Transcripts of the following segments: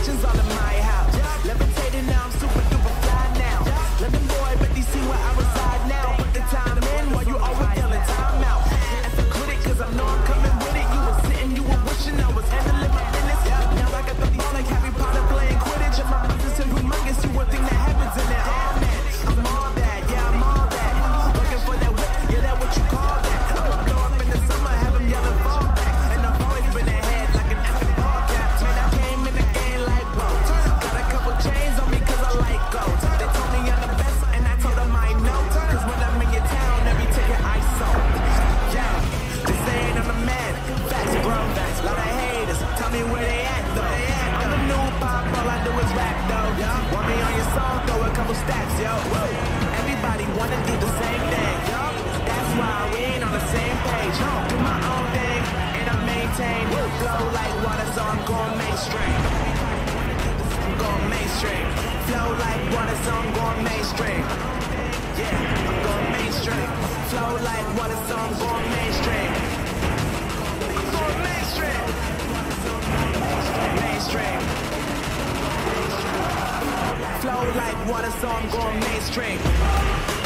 actions. I What a song born mainstream. Born mainstream. Mainstream. Flow like water song gone mainstream.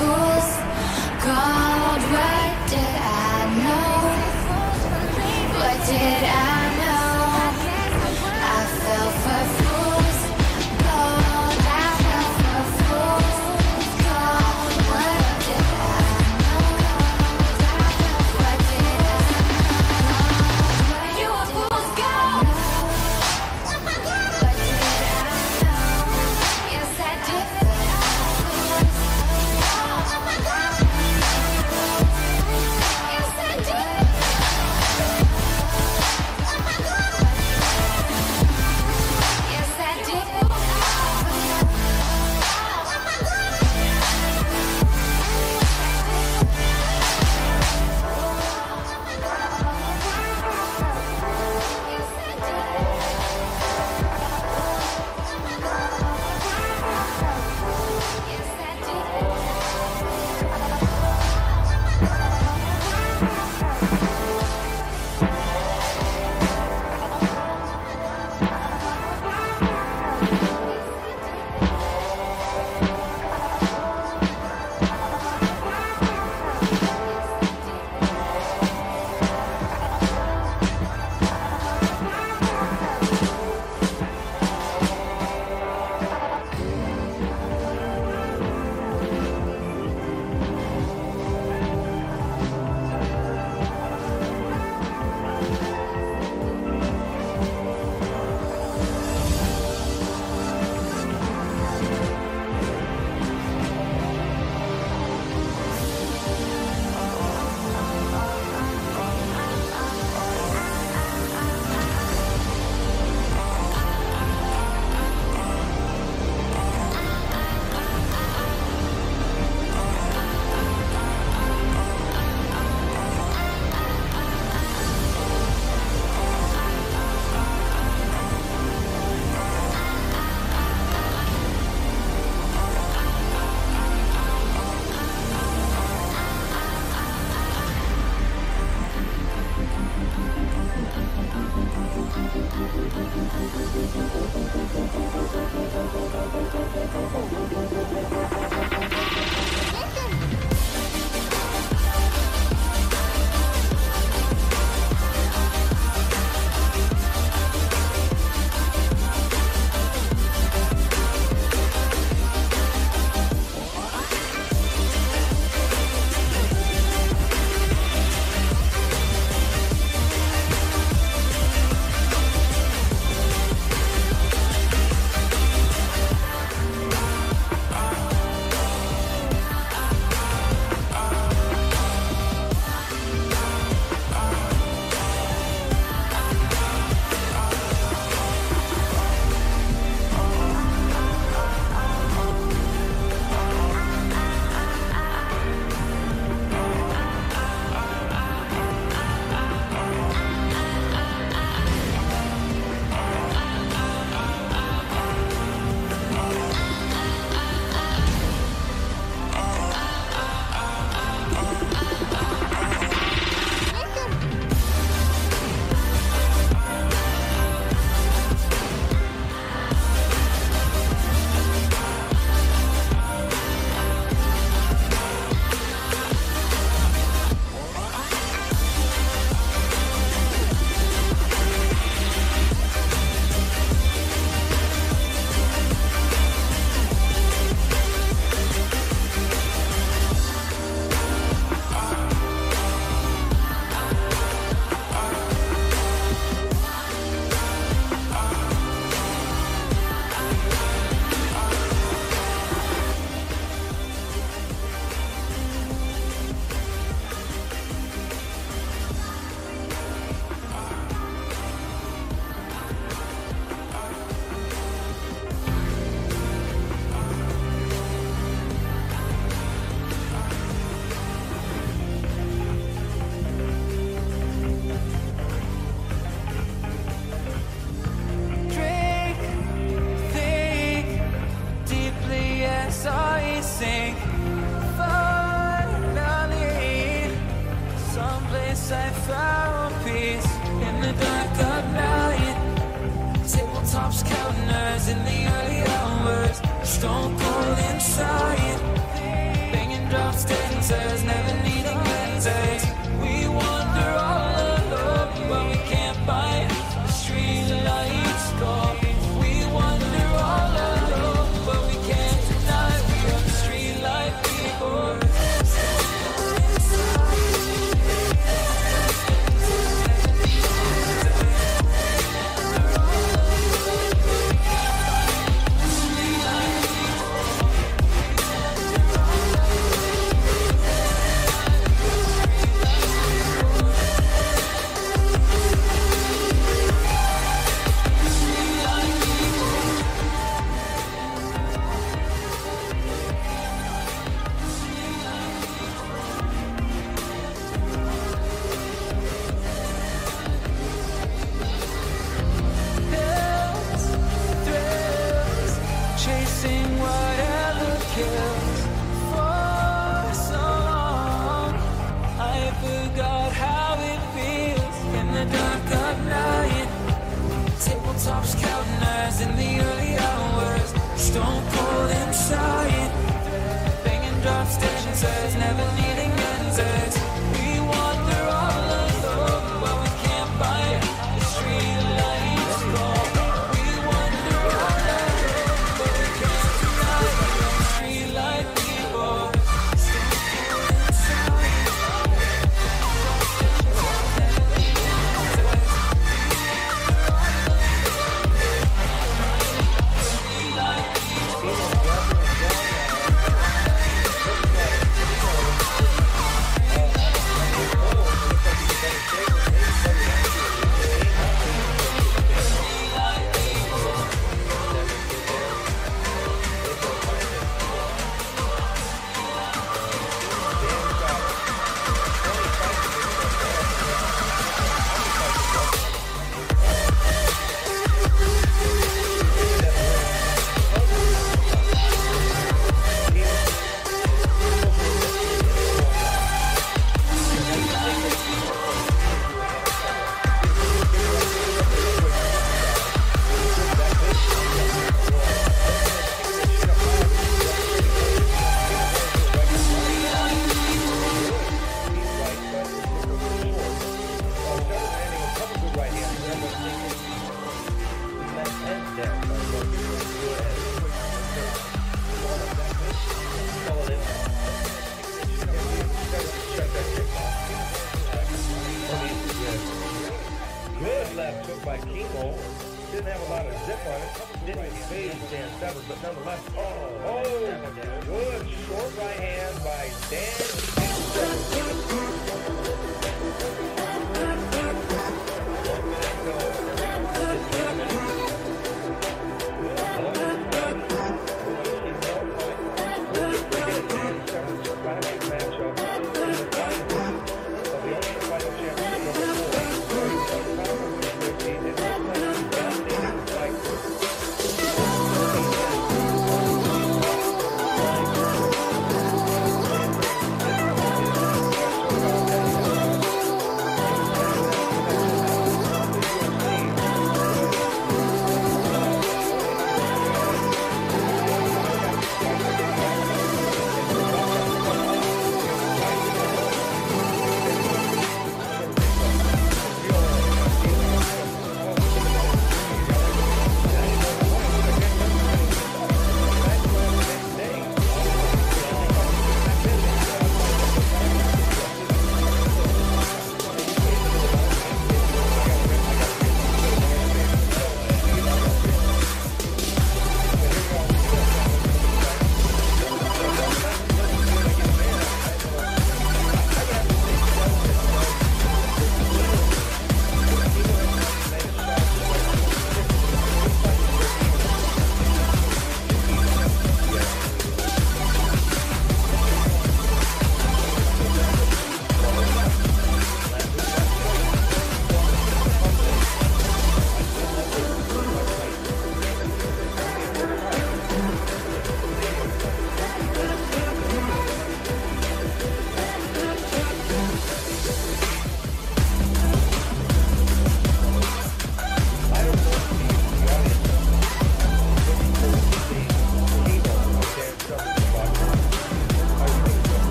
For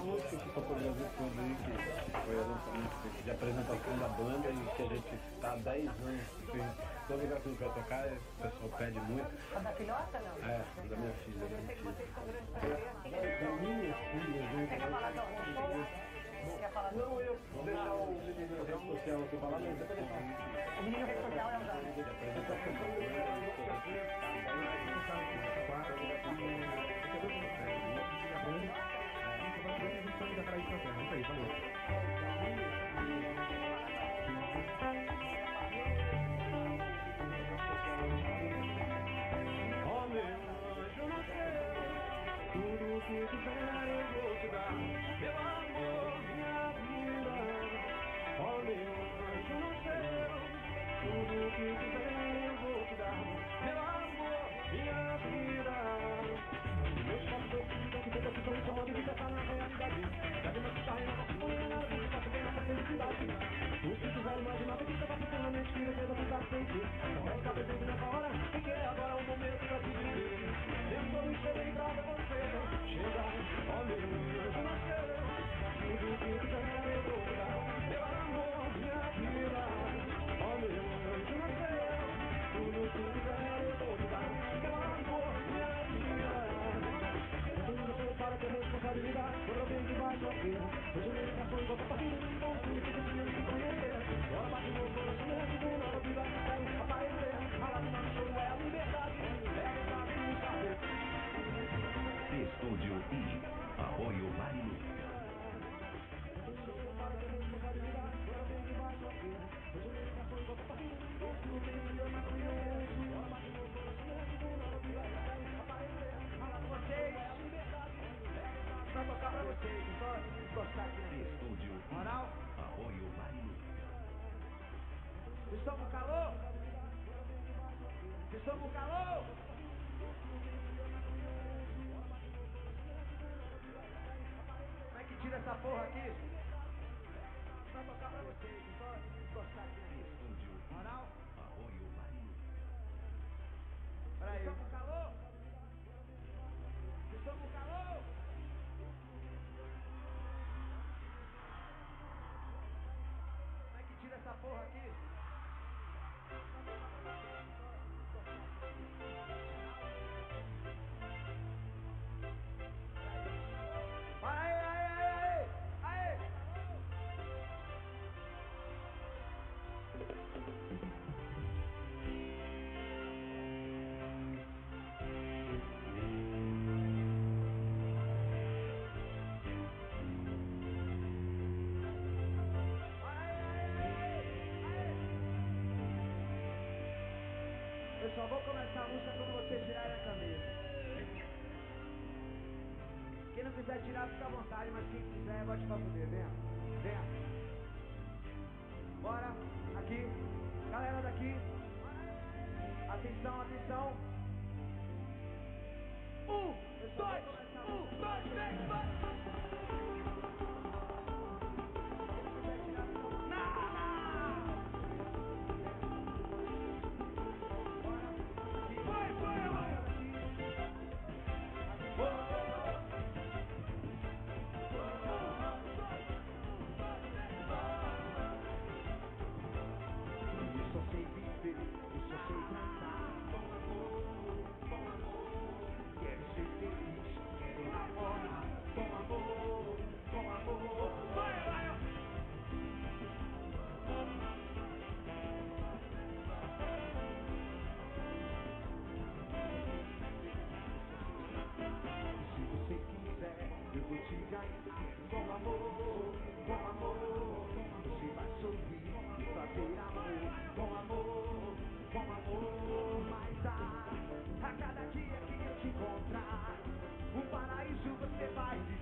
música que tocou no Brasil todo aí, que foi o lançamento de apresentação da banda e que a gente está há 10 anos Toda vez que a gente vai tocar, o pessoal pede muito. A da filhota não? É, da minha filha, da minha filha. Da minha filha, gente. Você quer falar de alguma coisa? Não, eu vou deixar o menino rede social aqui falar, mas eu vou deixar. O menino rede social é o Rondon. apresentação da Zé. quiser eu vou te dar Meu amor, minha vida Ó oh, meu anjo no céu Tudo que quiser eu vou te dar Meu amor, minha vida Eu sou o que Tentando escrever pra você Hallelujah. e apoio Vale Estúdio. Moral? Apoio Vale Luz. Calor? Vocês calor? Só vou começar a música quando você tirar a camisa. Quem não quiser tirar, fica à vontade, mas quem quiser, bote pra poder. Vem, vem. Bora, aqui. Galera daqui. Atenção, atenção. Um, dois, um, dois, três, vai. ter amor, com amor, com amor. Mas ah, a cada dia que eu te encontrar, o paraíso você vai viver.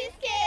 Francisque.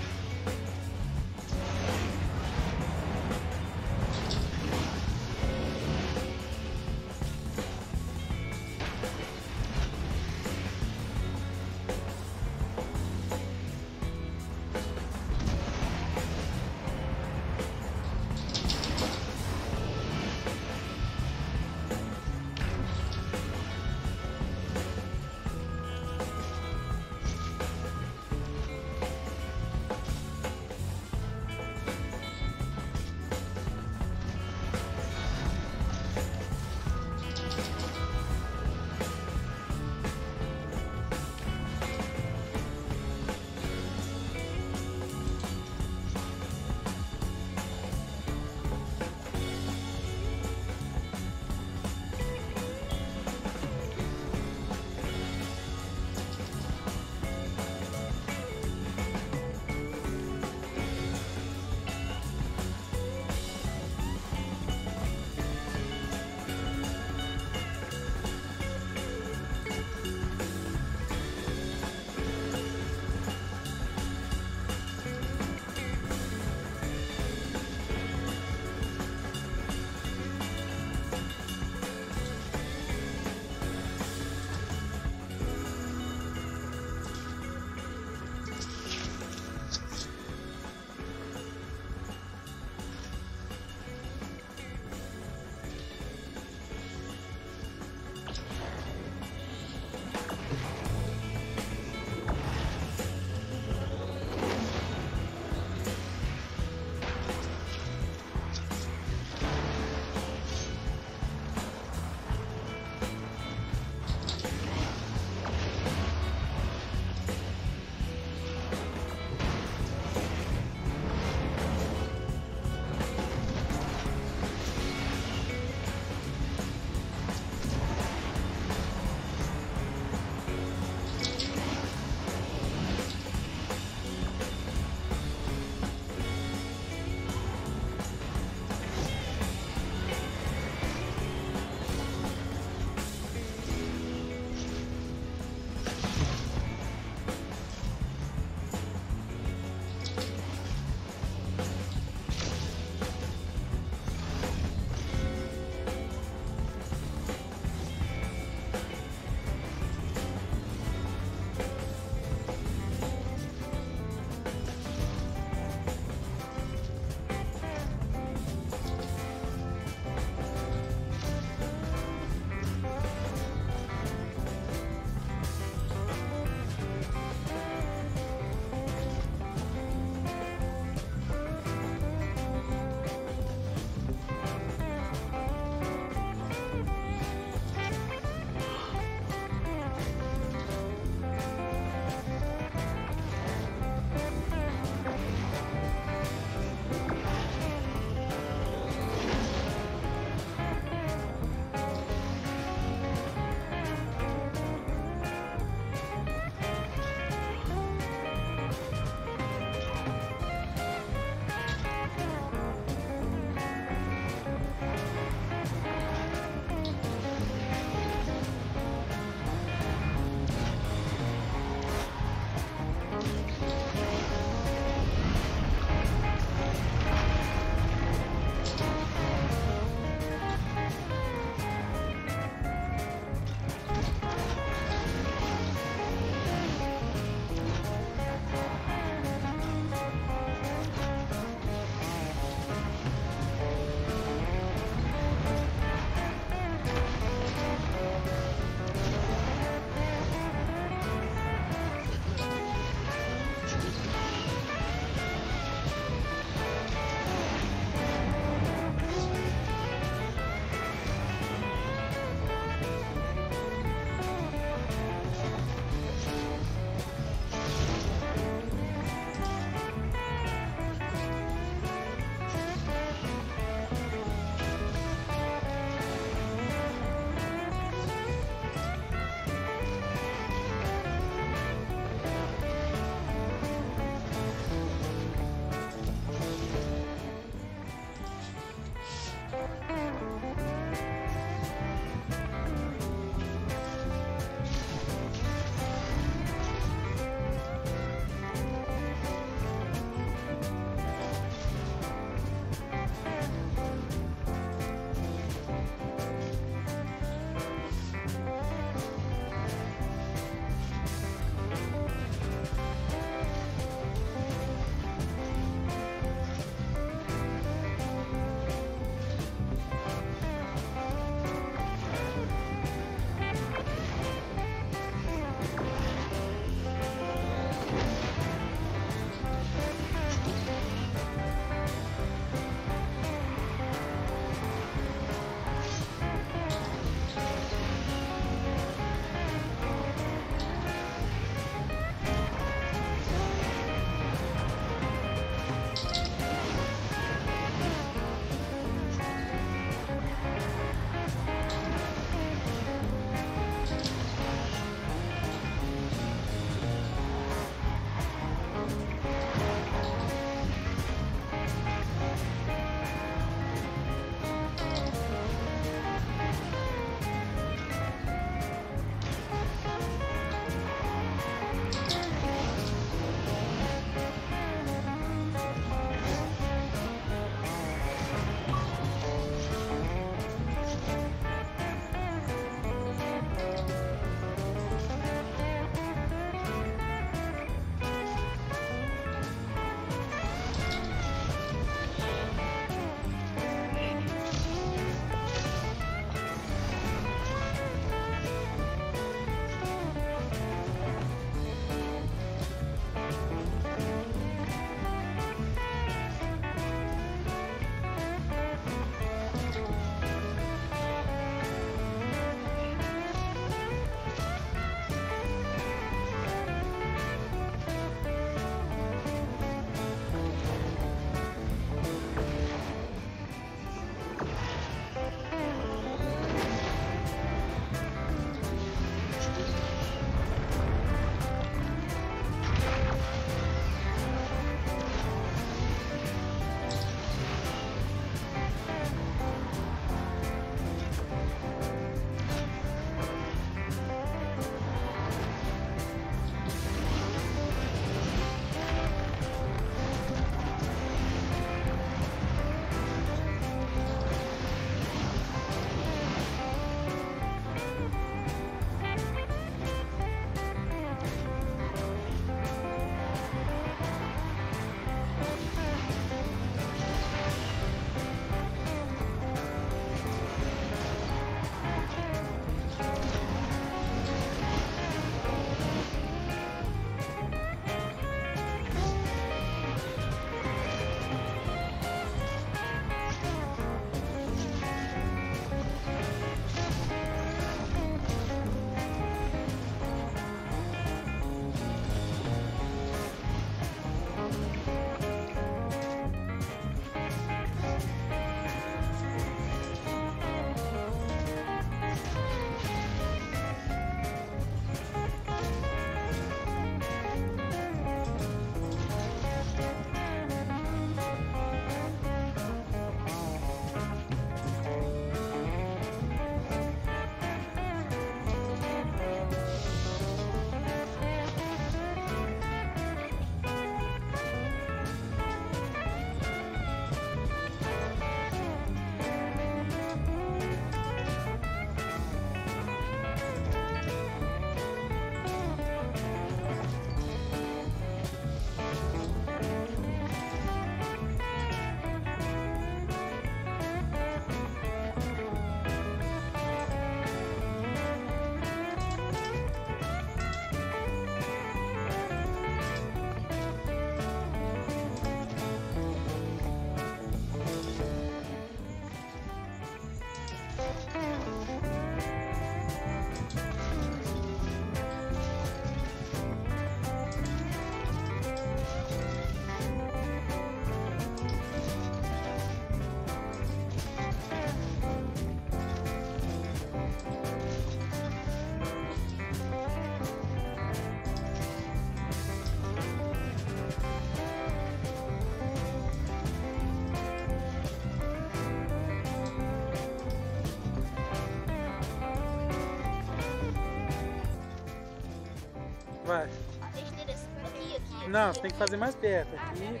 Não, você tem que fazer mais perto. Aqui,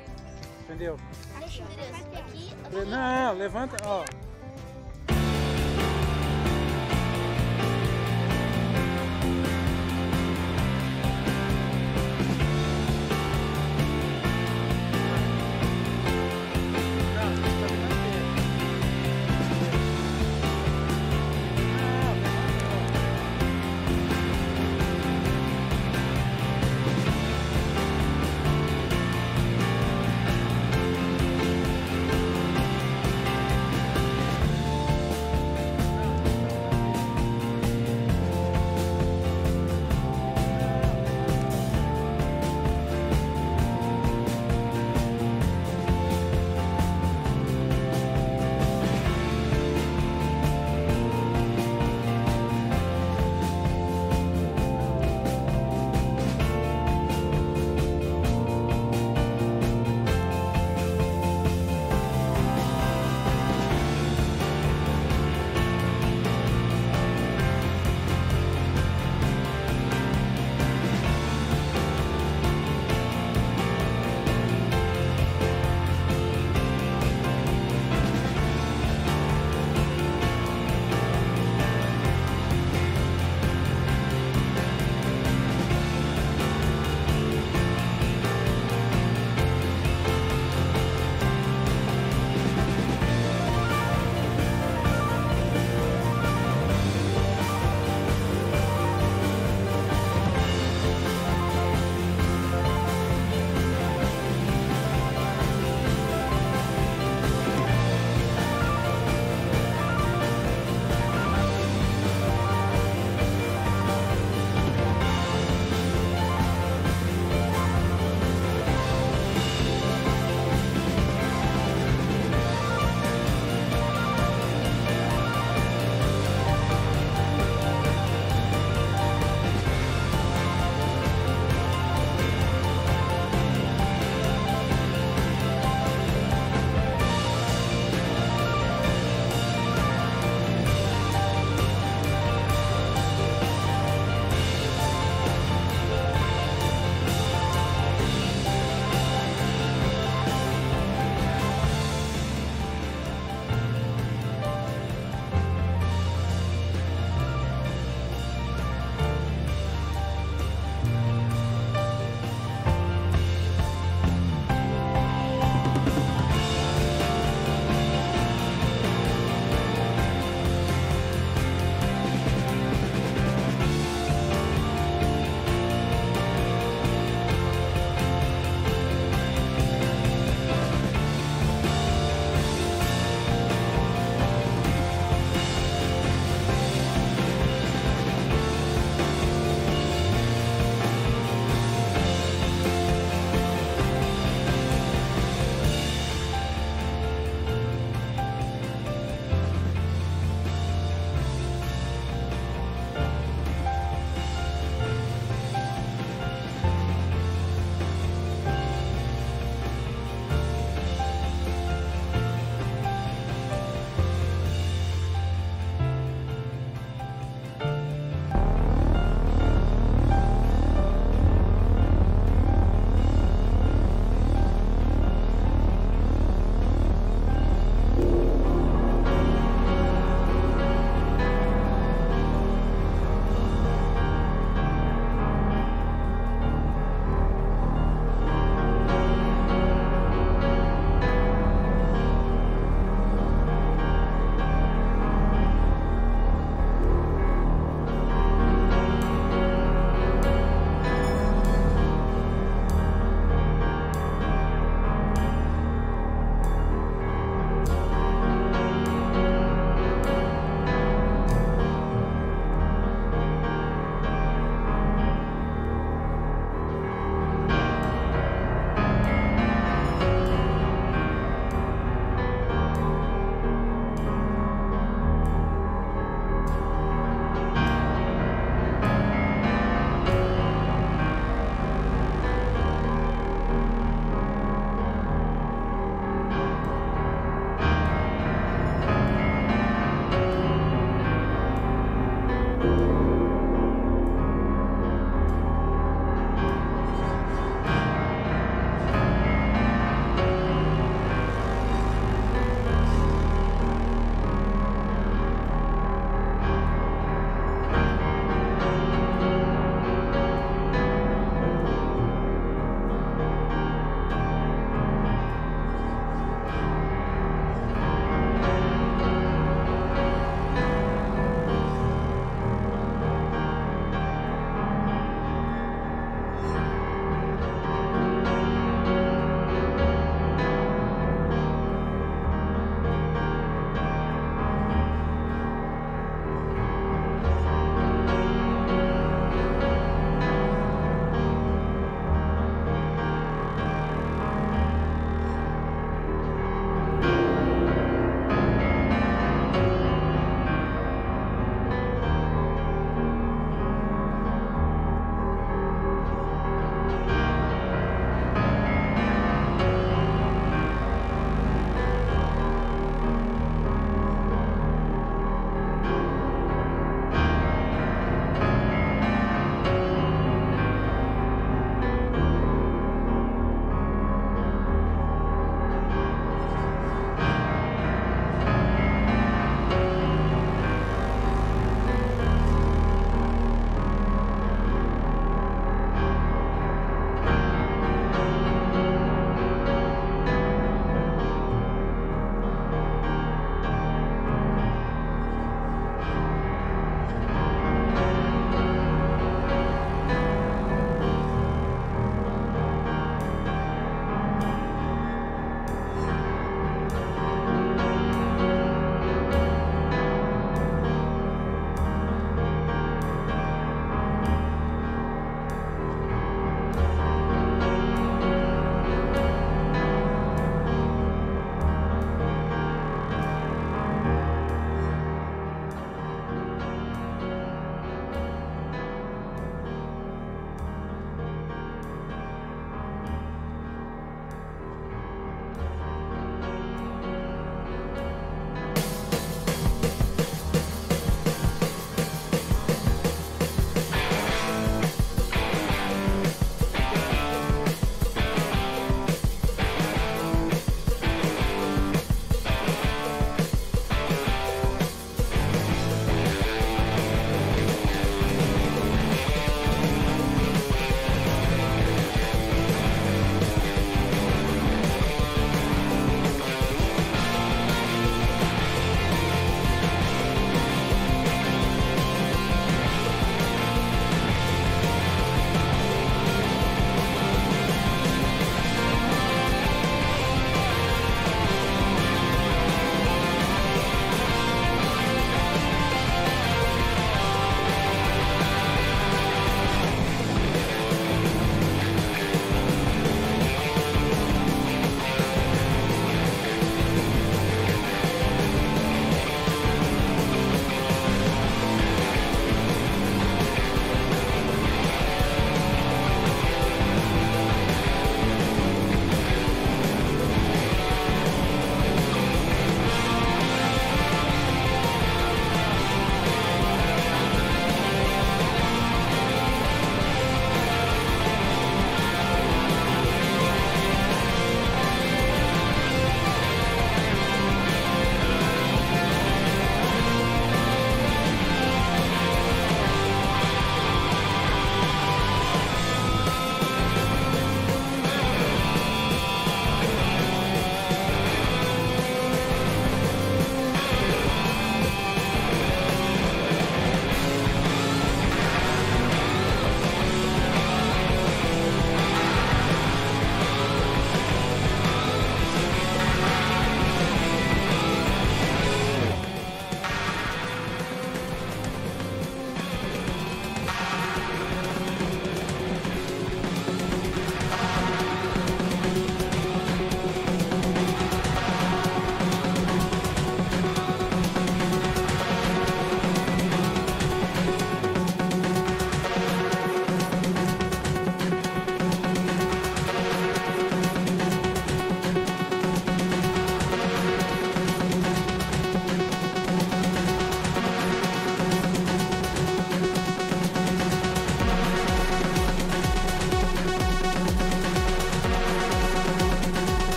entendeu? Deixa aqui, aqui. Não, levanta, ó.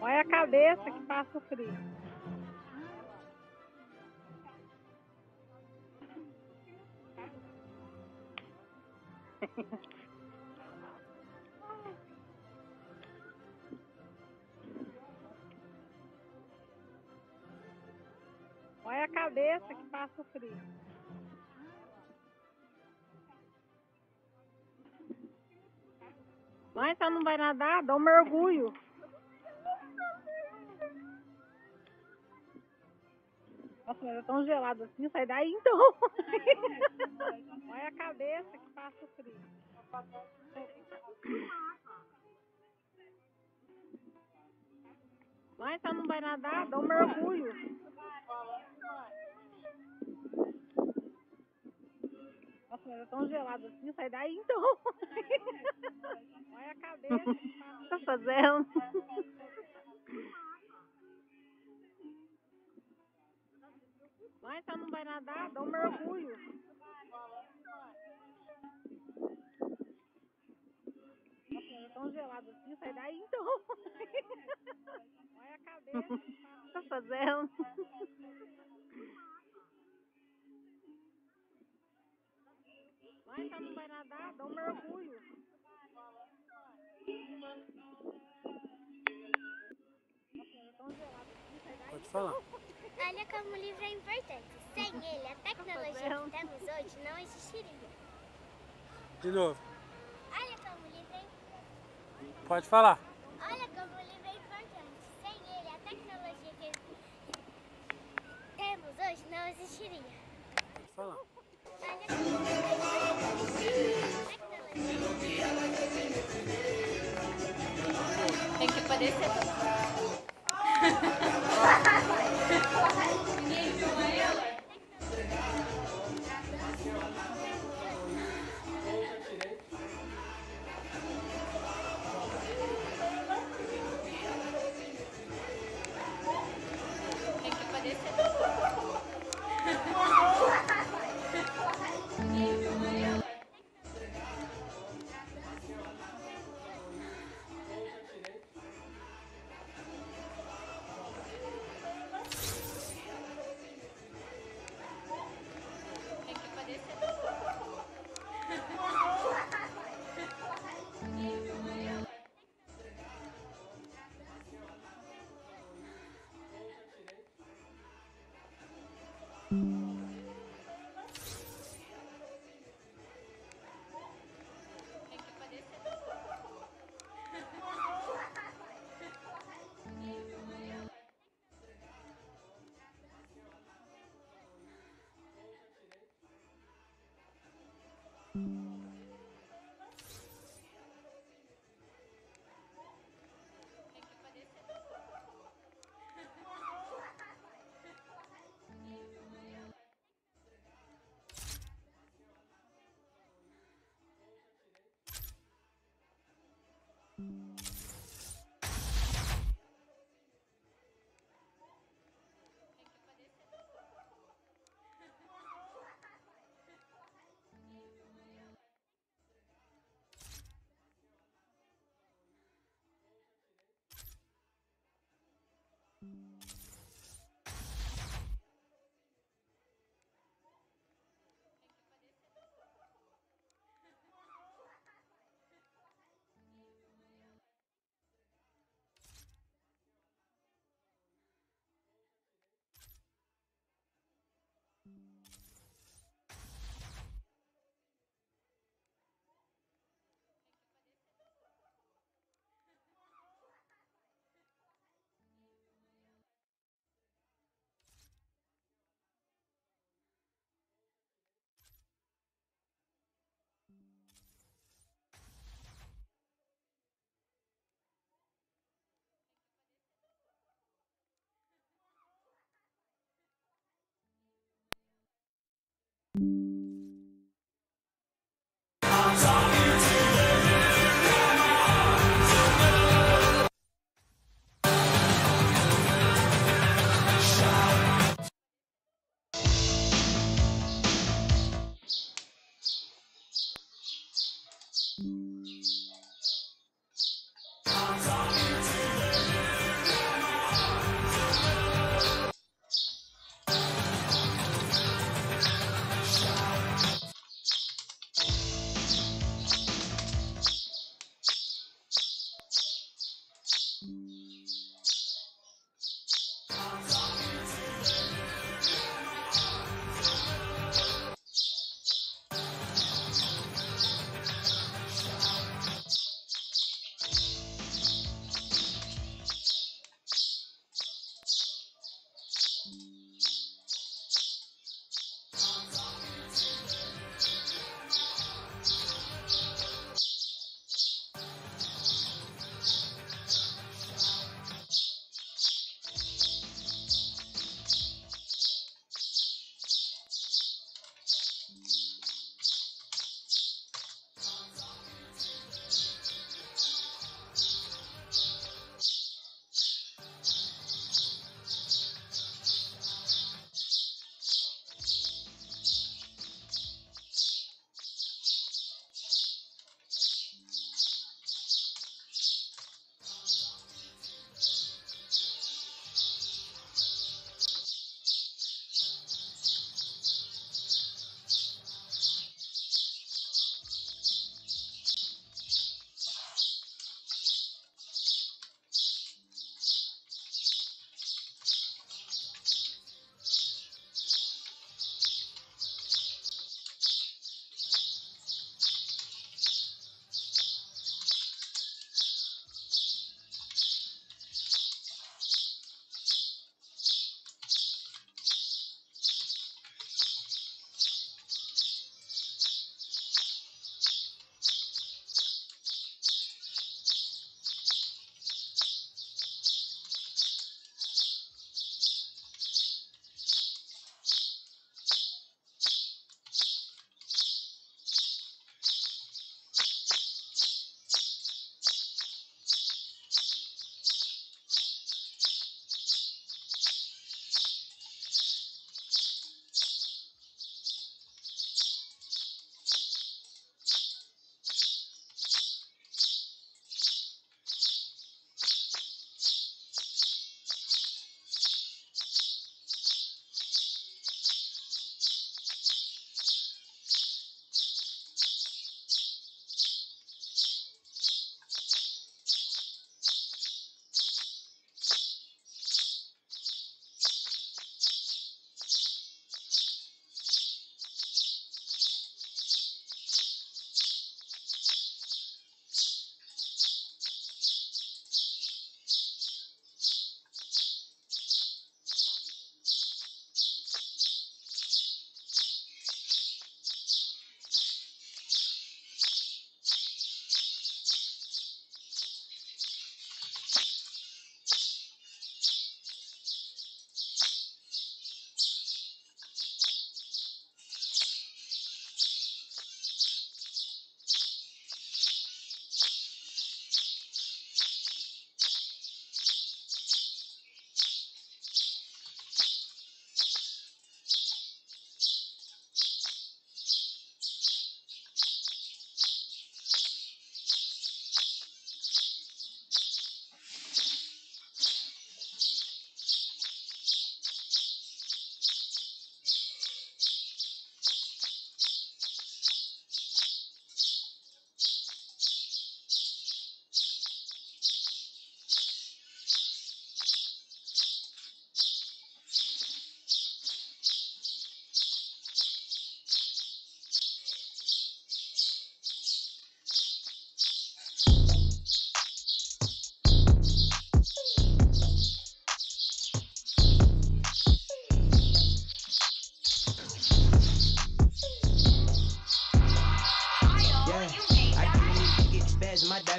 Olha a cabeça que passa frio. Mãe, você não vai nadar? Dá um mergulho. Nossa, mas é tão gelado assim, sai daí então. Olha a cabeça que passa o frio. Mãe, você não vai nadar? Dá um mergulho. Mas é tão gelado assim, sai daí então. Olha a cabeça passa. Tá fazendo? Mãe, você não vai nadar? Dá um mergulho. Nossa, é tão gelado assim, sai daí então. Olha a cabeça que passa. Tá fazendo? Mãe, você não vai nadar? Dá um mergulho. Pode falar. Olha como o livro é importante. Sem ele, a tecnologia que temos hoje não existiria. De novo. Olha como o livro é importante. Pode falar. Olha como o livro é importante. Sem ele, a tecnologia que temos hoje não existiria. Pode falar. Olha como o livro é Tem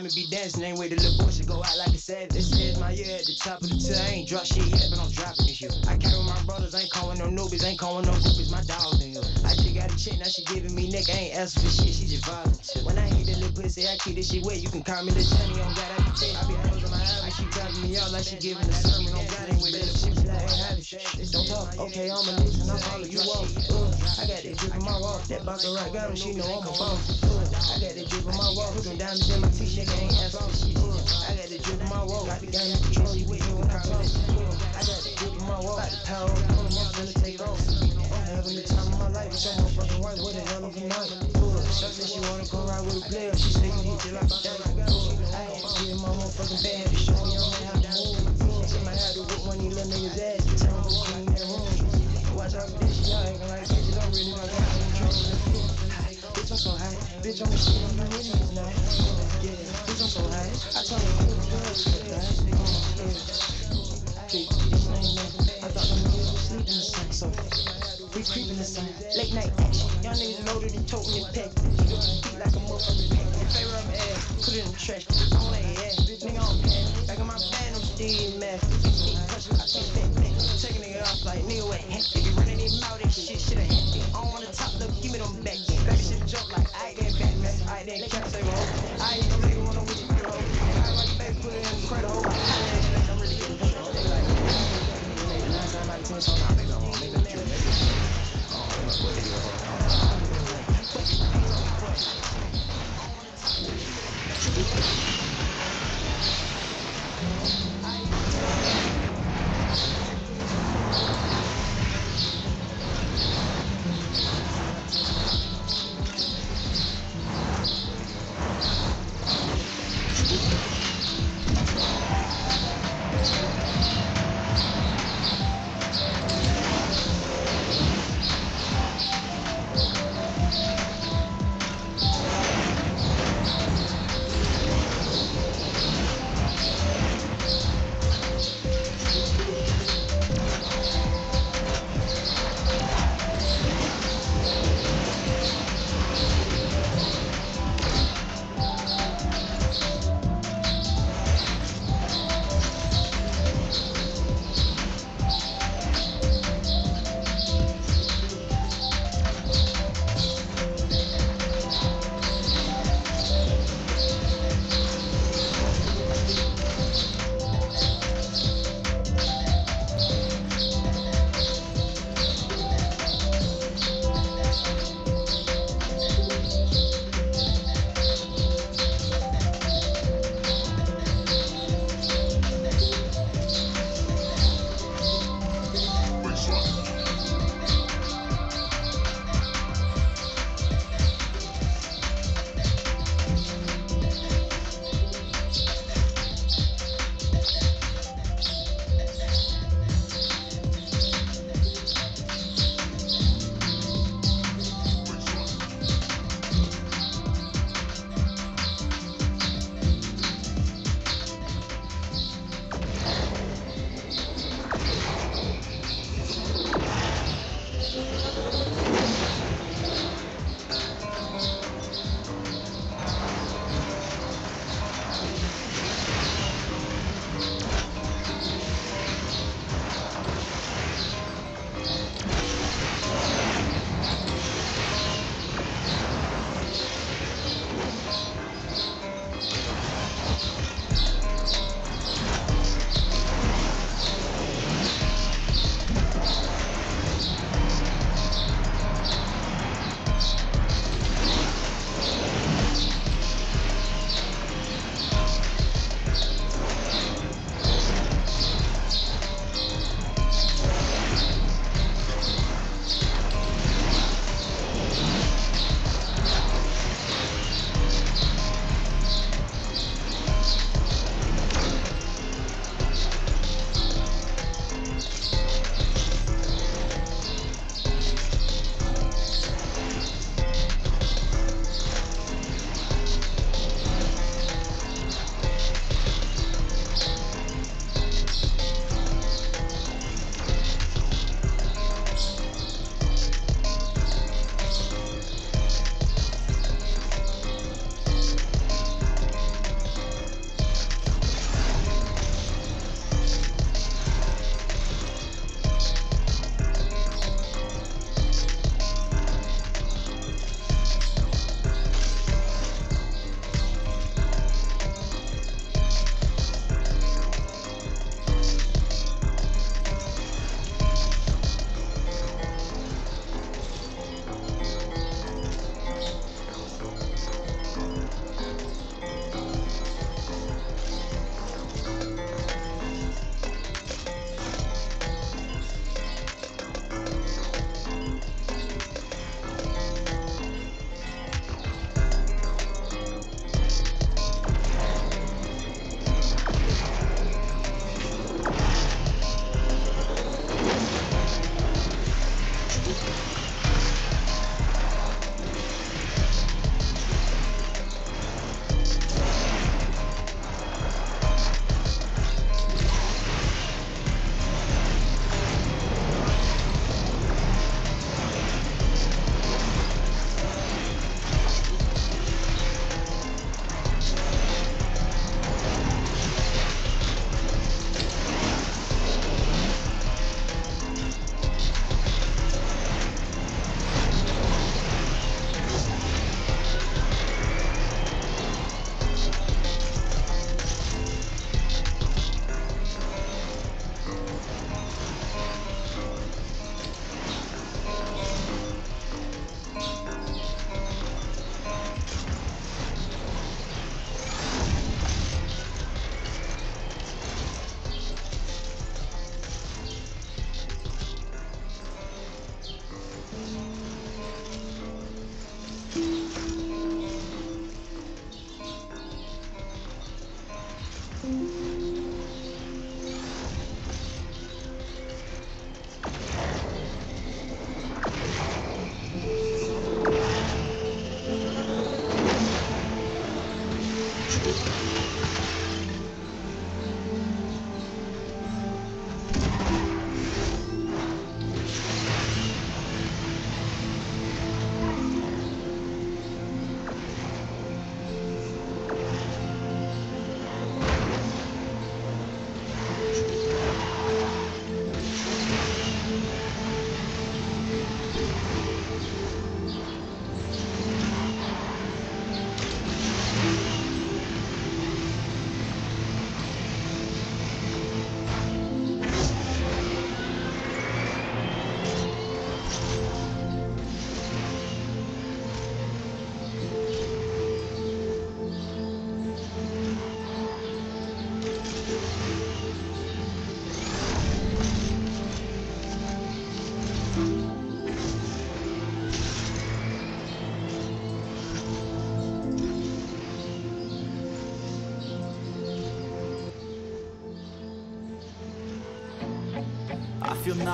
Women be dancing, ain't wait the little boy should go out like a savage. This is my year at the top of the tier. I ain't drop shit yet, but I'm dropping this year. I carry my brothers, ain't calling no newbies, ain't calling no groupies, my dog in here. I just got a chick, now she giving me neck, I ain't asking for shit, she just volunteer. When I hit the little pussy, I keep this shit wet, you can call me the Johnny, on God, I be tell I be closing my eyes, she dropping me out like she giving a sermon, on God, ain't with that shit, she like, hey, have it, don't talk, okay, I'ma listen, I'm follow you up. Uh, I got that drip in my walk, that boxer right got him, she know I'm a boss. I got the drip on my put them diamonds in my t-shirt, I ain't asking for shit. I got that drip in my walk, got the game in control, you with you it. Uh, I got that drip in my walk, got the power,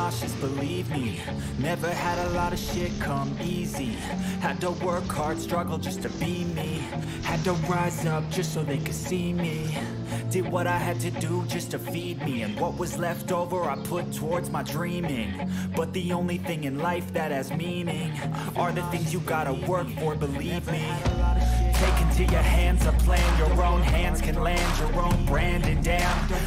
Believe me. Never had a lot of shit come easy. Had to work hard, struggle just to be me. Had to rise up just so they could see me. Did what I had to do just to feed me. And what was left over, I put towards my dreaming. But the only thing in life that has meaning are the things you gotta work for, believe me. Take into your hands a plan Your own hands can land your own brand And damn,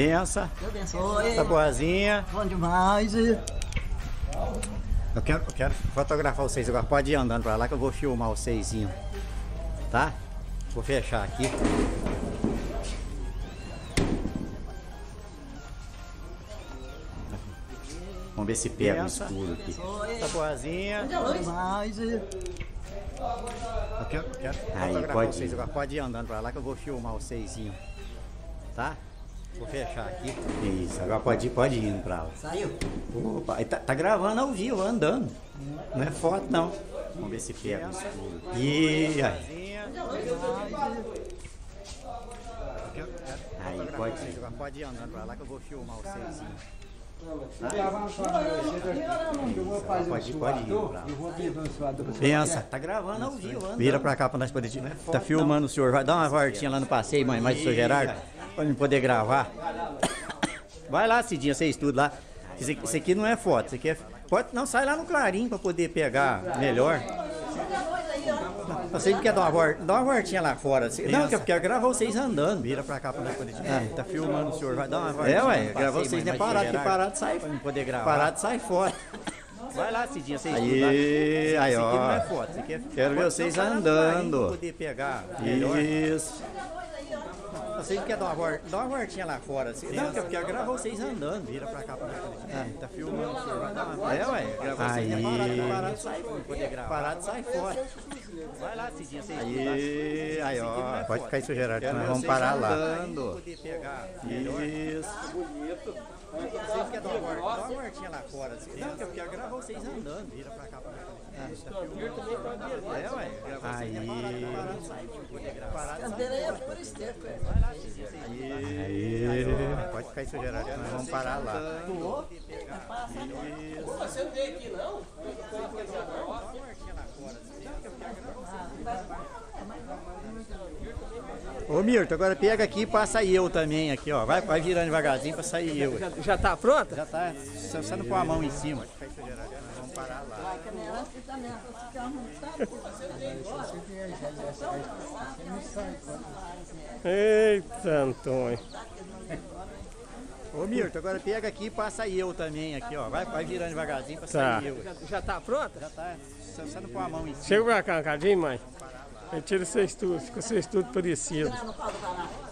Benção. Deus abençoe. Tá boazinha. Bom demais. Eu quero, eu quero fotografar vocês agora. Pode ir andando pra lá que eu vou filmar vocês. Tá? Vou fechar aqui. Vamos ver se pega o escuro aqui. Tá boazinha. Bom demais. Eu quero, eu quero Aí, fotografar vocês agora. Pode ir andando pra lá que eu vou filmar vocês. Fechar aqui. Isso, agora pode ir, pode ir indo pra lá. Saiu? Opa, tá, tá gravando ao vivo, andando. Não é foto, não. Vamos ver se pega o escuro. E aí. Aí, pode ir. Agora pode ir andando pra lá que eu vou filmar vocês. Tá? Pode ir, pode ir. Benção. Tá gravando ao vivo, andando. Vira pra cá pra nós poder. Tá filmando o senhor. Vai dar uma voltinha lá no passeio, mãe, mais do seu Gerardo, pra poder gravar. Vai lá, Cidinha, você estuda lá. Isso aqui, isso aqui não é foto, isso aqui é. Pode, não, sai lá no clarim pra poder pegar melhor. Você quer dar uma, volta, dá uma voltinha lá fora. assim. Não, que eu quero gravar vocês andando. Vira pra cá pra nós poder. Ah, tá filmando o senhor. Vai dar uma voltinha. É, ué, gravar vocês não é parado, porque parado sai. Pra poder gravar. Parado sai fora. Vai lá, Cidinha, você estuda lá. Aí, aí, Isso aqui não é ó. foto, isso aqui é. Quero ver vocês clarim pra andando. poder pegar melhor. Isso. Você quer dar uma, volta, dá uma voltinha lá fora. Assim. Não, que eu quero gravar vocês andando. Vira pra cá pra poder. Ah, tá filmando volta. É, ué, gravar vocês não é parado, Aí. parado sai. Poder gravar. Parado sai fora. Vai lá, Cidinha, você estuda lá. Aí, aí, Isso aqui não ó. é Pode ficar isso, Gerardo, que nós vamos vocês parar lá. andando. Poder pegar melhor. Isso. Você quer dar uma, voltinha lá fora. Assim. Não, que eu quero gravar vocês andando. Vira pra cá pra nós Ah, tá. É, ué, é aí é por esteco, é. Aí. Pode ficar isso, Gerardo, que nós vamos parar lá. Você não veio aqui, não? Ô Mirto, agora pega aqui e passa eu também aqui, ó. Vai, vai virando devagarzinho pra sair eu. Já, já tá pronta? Já tá. Só você não pôr a mão em cima. Vamos parar lá. Eita, Antônio. Ô Mirto, agora pega aqui e passa eu também aqui, ó. Vai, vai virando devagarzinho pra Tá. sair eu. Já, já tá pronta? Já tá. Só você não pôr a mão em cima. Chega pra cá um cadinho, mãe. Aí tira o seu estudo, fica o seu estudo parecido.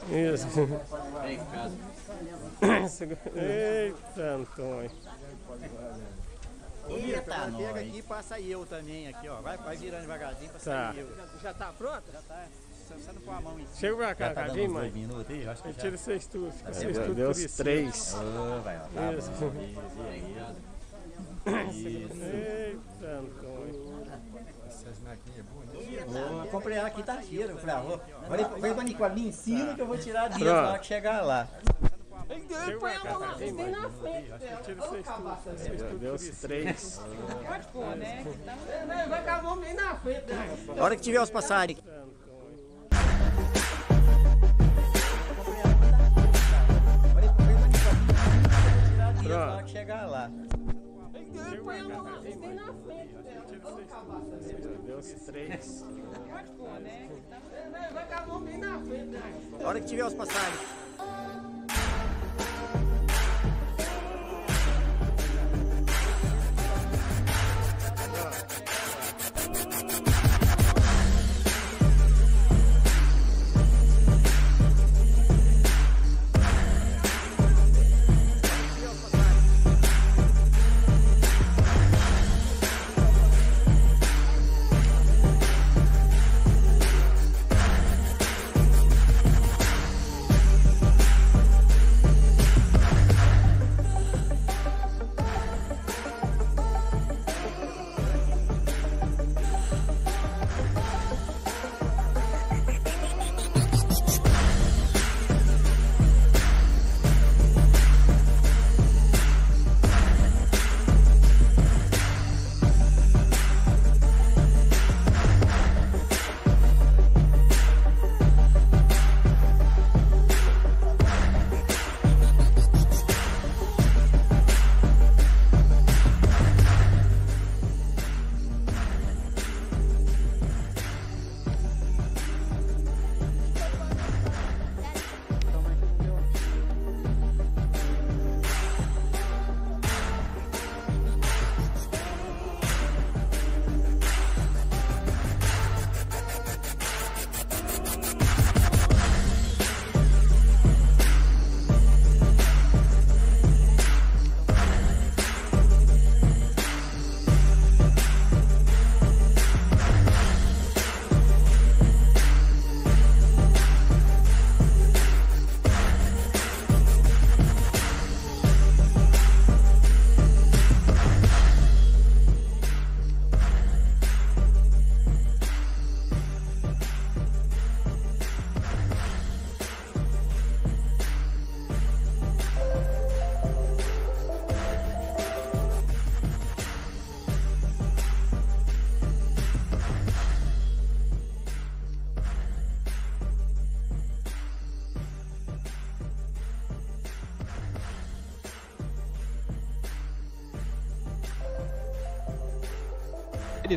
Isso. Eita, Antônio. Ô Mirto, agora pega aqui e passa eu também aqui, ó. Vai, vai virando devagarzinho pra Tá. sair eu. Já tá pronta? Já tá. Não pôr a mão em cima. Chega pra cá um tá mãe. dois minutos aí, eu acho que já. tira o seu estudo, fica o seu Deu- estudo deu os três. Ô, vai, ó, tá Isso. bom. Eita, Antônio. Ô, eu comprei ela quinta-feira. Eu falei, ah, vou. Falei, pra Nicole, me ensina que eu vou tirar Pronto. na hora que chegar lá. Chega pra cá, cadinho, mãe. Tira o seu estudo, fica o seu estudo Deu os três. Pode pôr, né? Vai com a mão bem na frente. né? A hora que tiver os passarinhos. Na que chegar lá. Põe a mão lá bem na frente. Deu os três. Pode pôr, né? Vai com a mão bem na frente. né? A hora que tiver os passarinhos.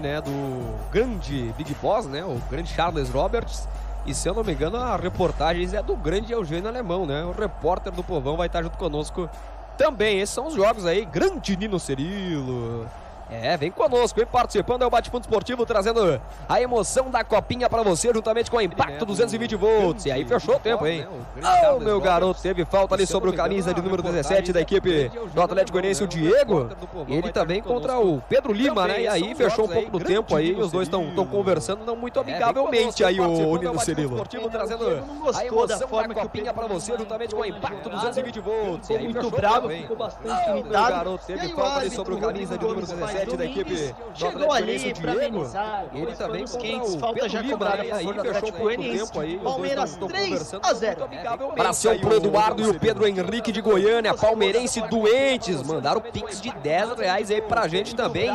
Né, do grande Big Boss, né, o grande Charles Roberts. E se eu não me engano, a reportagem é do grande Eugênio Alemão, né? O repórter do Povão vai estar junto conosco também. Esses são os jogos aí. Grande Nino Cirilo. É, vem conosco, vem participando, é o Bate Fundo Esportivo, trazendo a emoção da copinha para você, juntamente com o impacto 220 volts. E aí fechou o tempo, hein? Oh, meu garoto, teve falta ali sobre o é camisa de número 17 da equipe é do Atlético Goianiense, o é Diego. Ele né? também contra o Pedro Lima, né? E aí fechou um pouco do tempo aí, os dois estão conversando, não muito amigavelmente aí o Nino Cirilo. Esportivo trazendo a emoção da copinha para você, juntamente com o impacto 220 volts. E muito bravo, ficou bastante irritado. O garoto teve falta ali sobre o camisa de número 17 da equipe Chegou ali o amenizar. Ele também quentes, falta já cobrada aí, do Atlético Goianiense. Palmeiras 3 a 0. Para pro Eduardo e o Pedro Henrique de Goiânia, palmeirense doentes, mandaram pix de 10 reais aí pra gente também.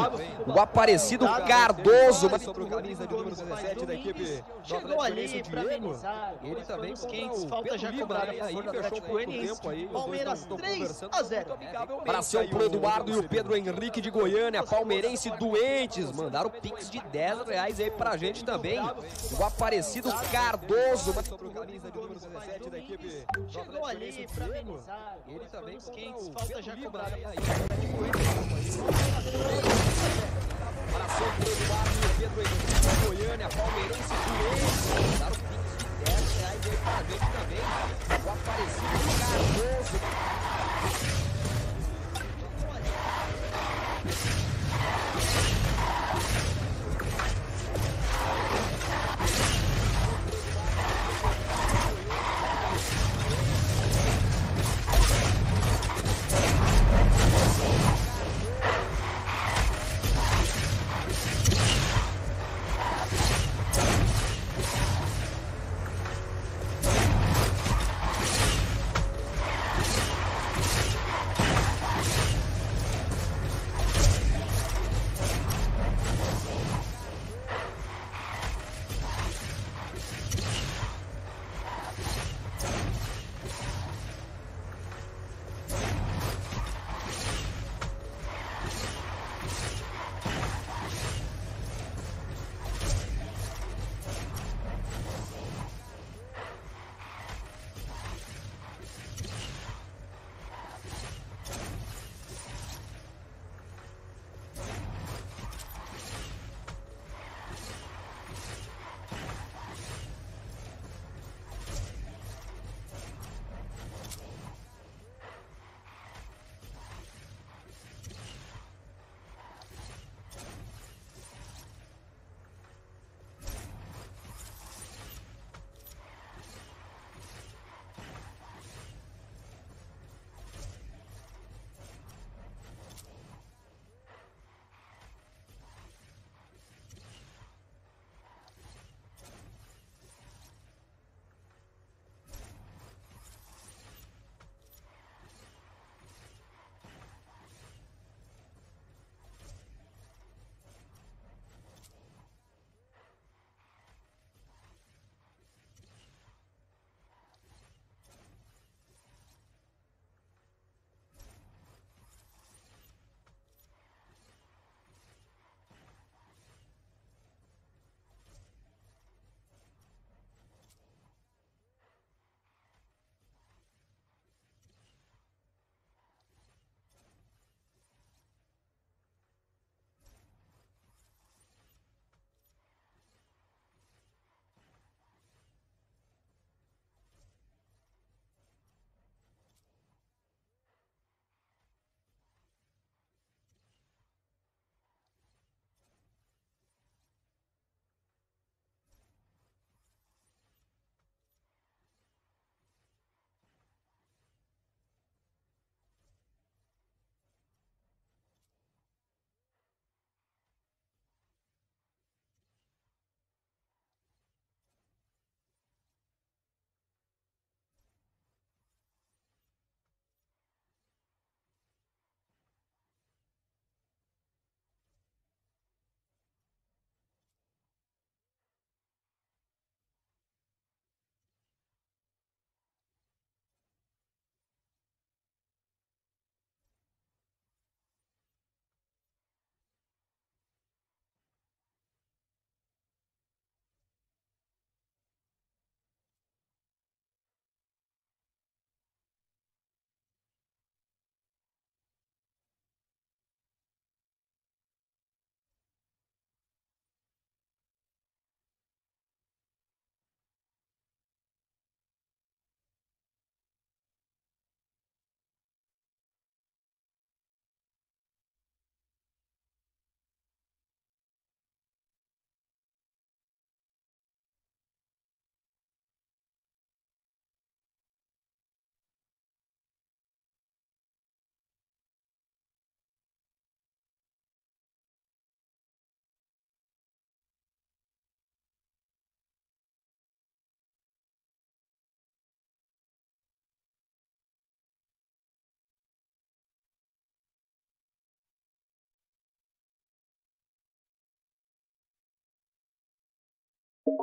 O aparecido Cardoso. Sobre o camisa de número 17 da equipe Chegou ali para amenizar. Ele também quentes, falta já cobrada aí, do Atlético Goianiense. Palmeiras 3 a 0. Para pro Eduardo e o Pedro Henrique de Goiânia, palmeirense doentes, mandaram pix de 10 reais aí pra gente também. O Aparecido Cardoso. Sobre o camisa de número 17 da equipe do Chegou ali pra o amenizar, Ele dois também contra quentes, o falta já cobrada né? a Aí favor do Atlético Goianiense. Para seu pro Eduardo e o Pedro Henrique de Goiânia, palmeirense doentes, mandaram pix de 10 reais aí pra gente também. O Aparecido Cardoso. Vai Yeah. you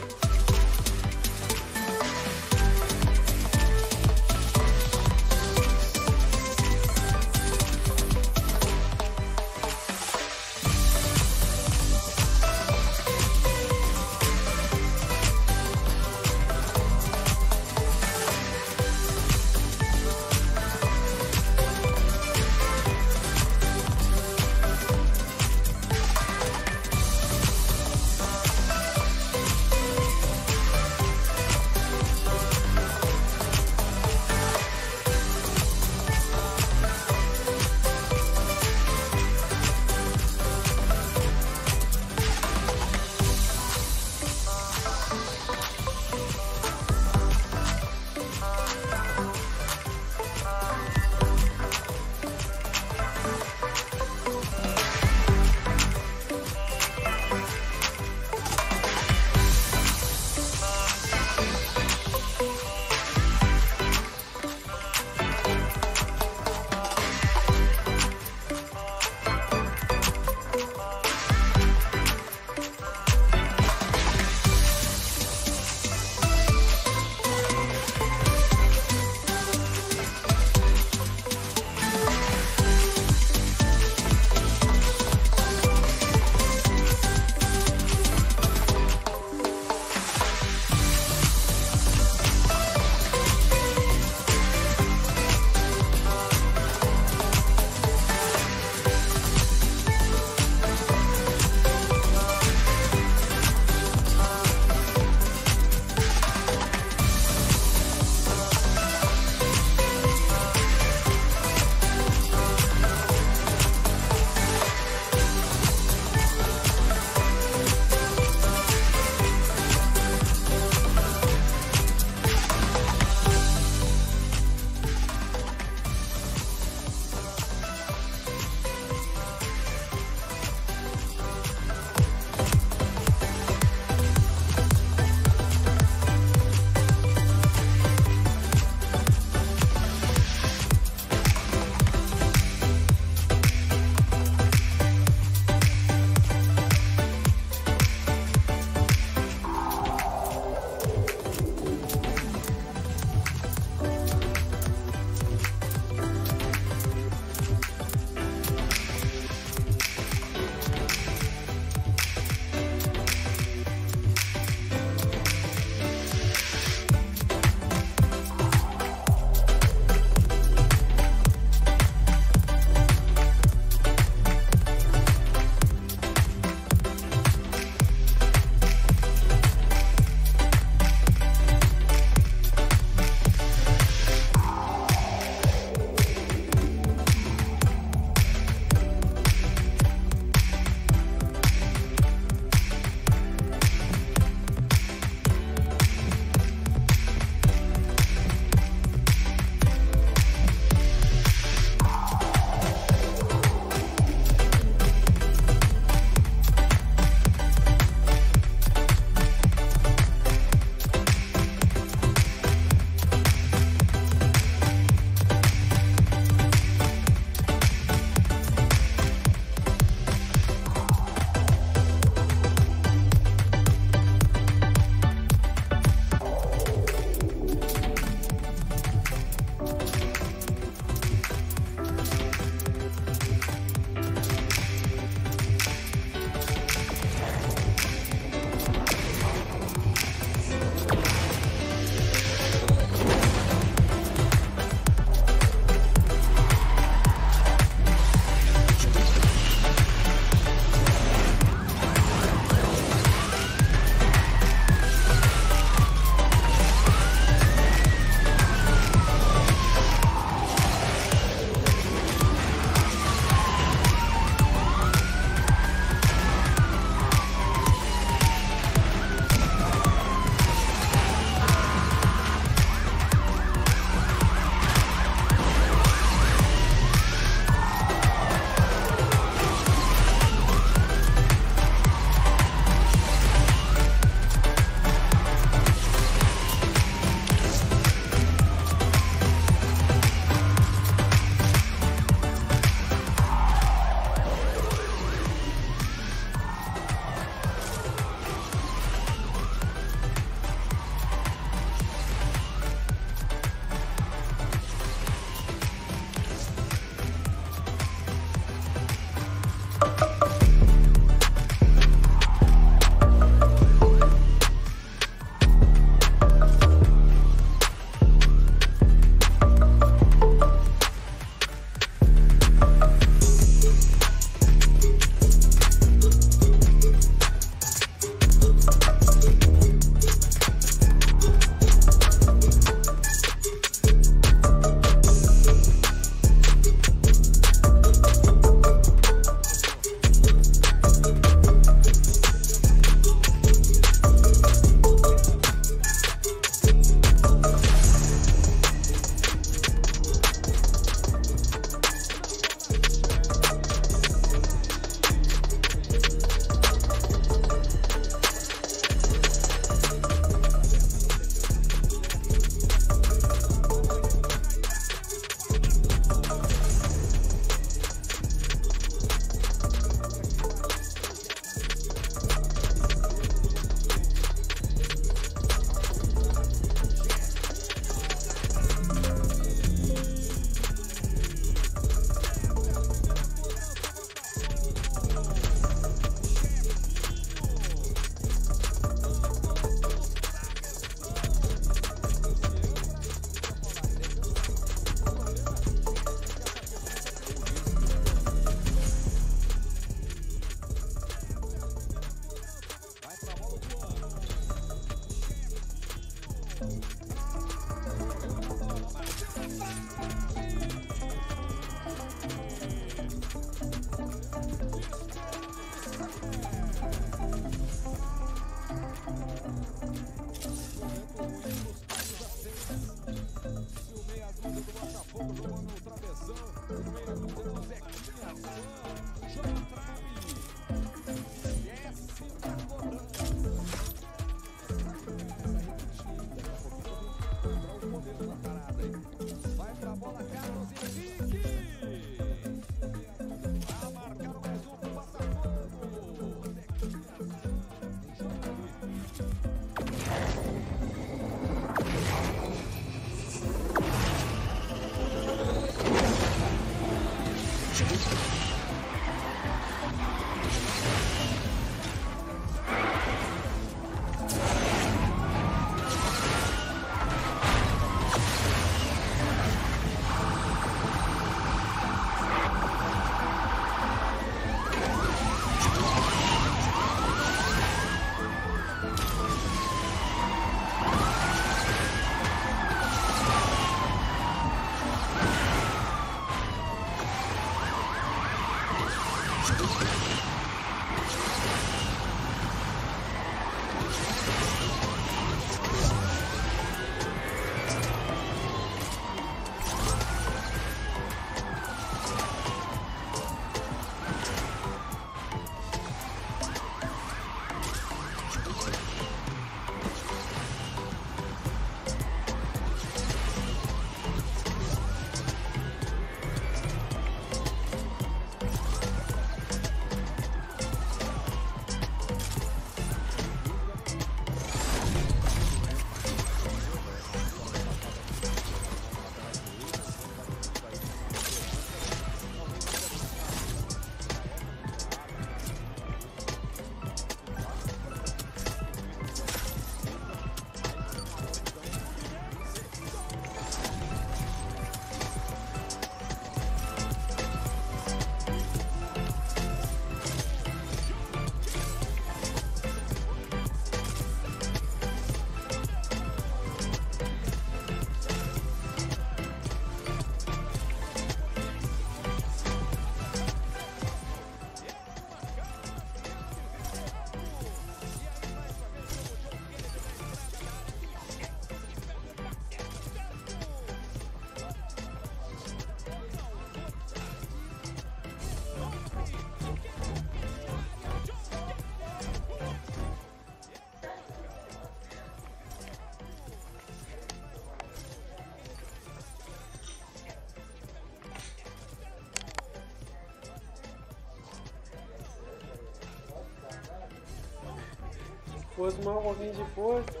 Fosse tomar um pouquinho de força.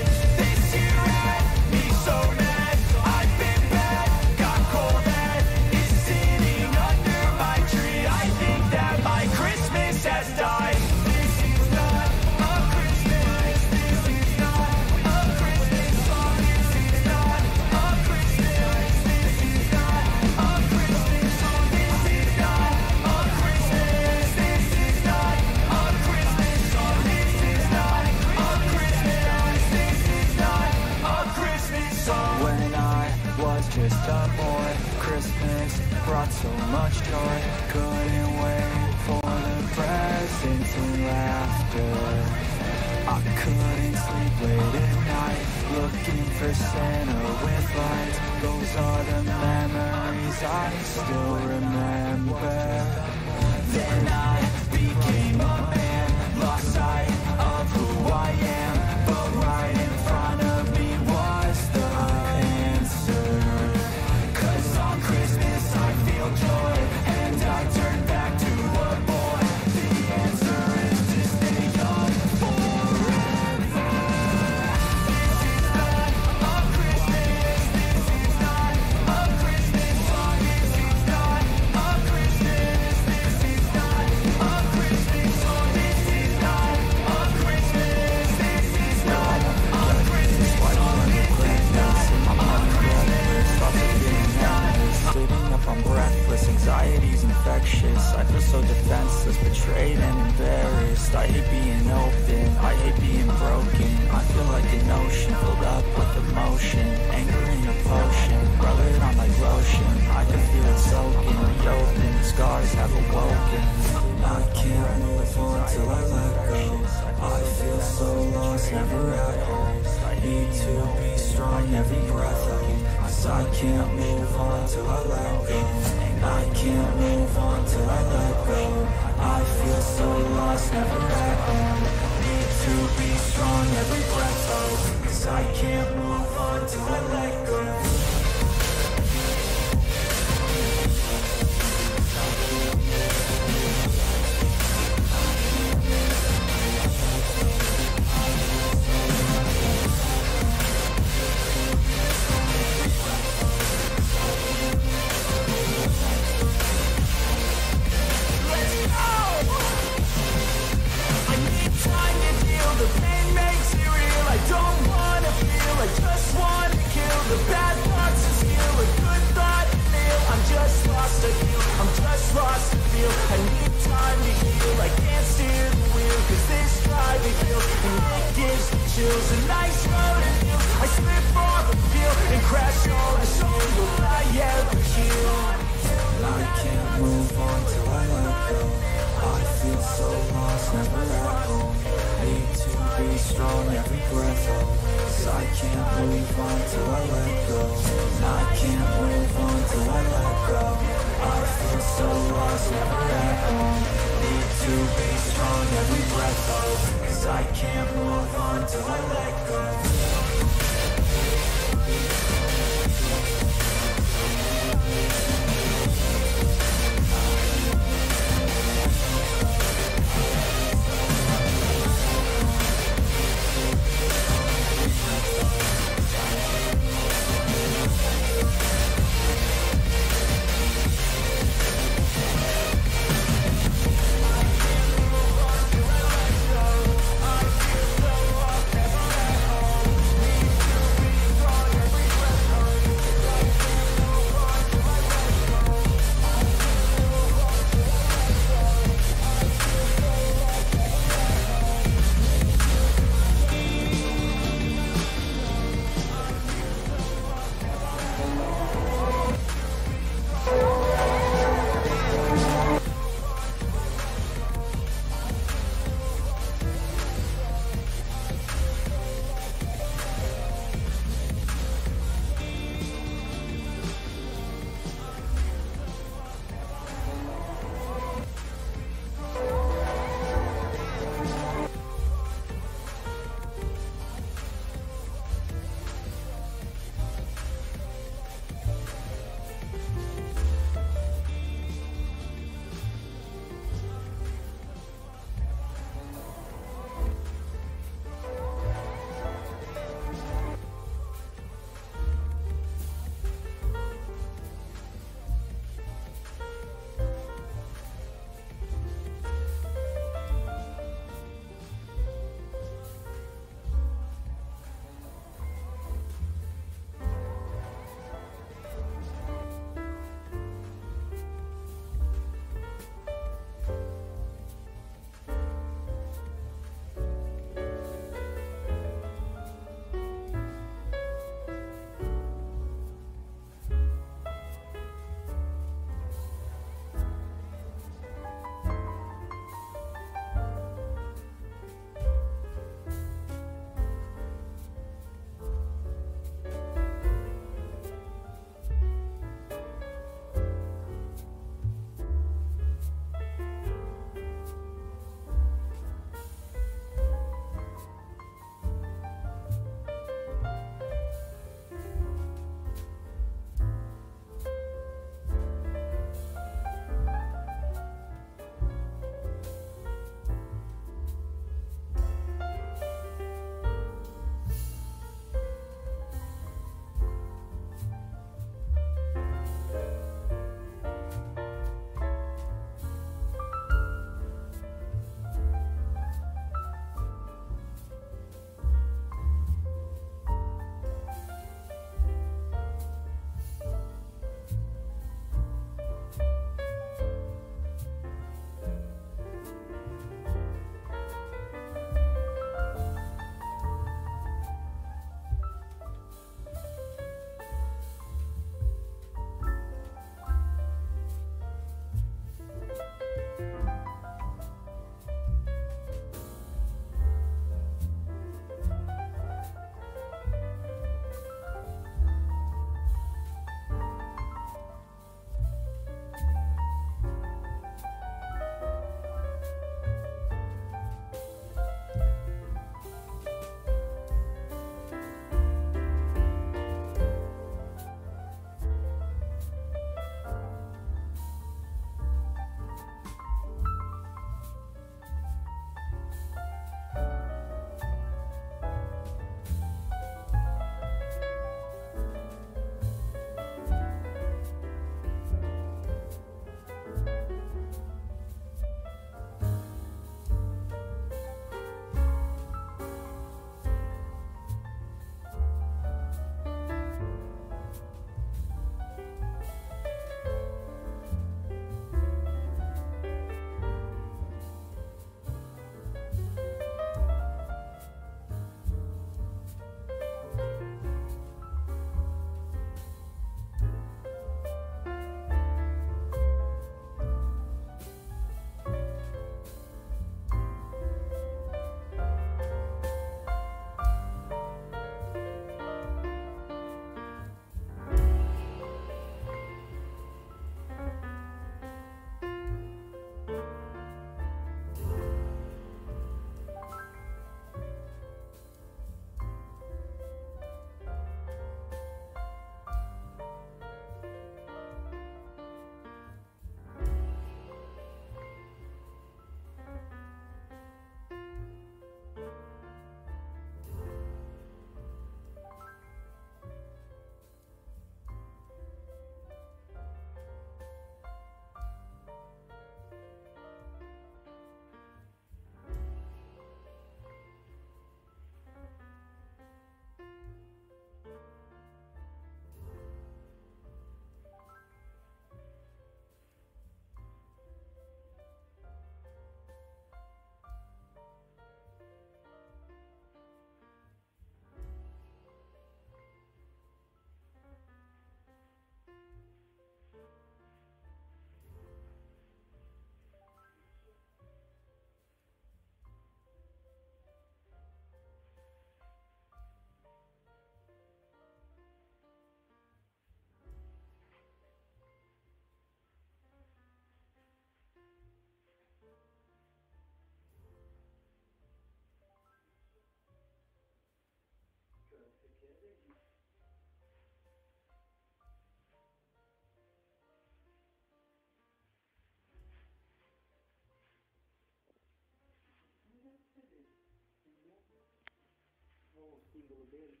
O símbolo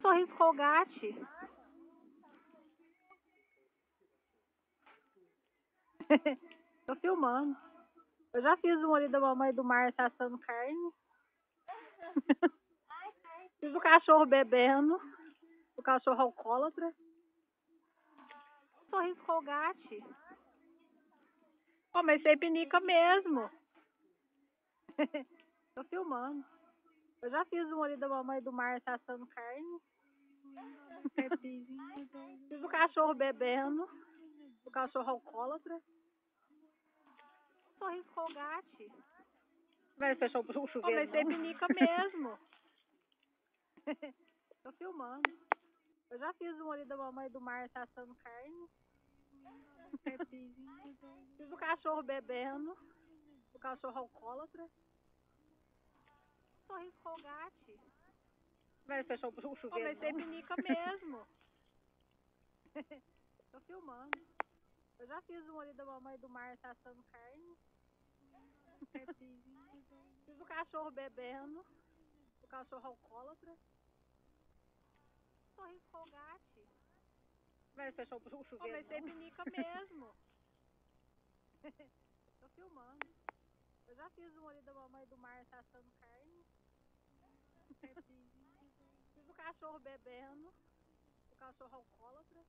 sorriso colgate. Tô filmando. Eu já fiz um ali da mamãe do Márcio assando carne. fiz o cachorro bebendo. O cachorro alcoólatra. Sorriso colgate. Sem pinica mesmo. Tô filmando. Eu já fiz um ali da mamãe do Márcio assando carne. Fiz o cachorro bebendo. O cachorro alcoólatra. Sorriso colgate. Vai fechar o chuveiro. Não? pinica mesmo. Tô filmando. Eu já fiz um ali da mamãe do Márcio assando carne. Fiz o cachorro bebendo. O cachorro alcoólatra. Sorriso colgate. Vai fechar o chuveiro. Sem não? pinica mesmo. Tô filmando. Eu já fiz um ali da mamãe do Márcio assando carne. Fiz o cachorro bebendo. O cachorro alcoólatra. Sorriso colgate. Vai fechar o chuveiro. Sem não? pinica mesmo. Tô filmando. Eu já fiz um ali da mamãe do Márcio assando carne. Fiz o cachorro bebendo. O cachorro alcoólatra.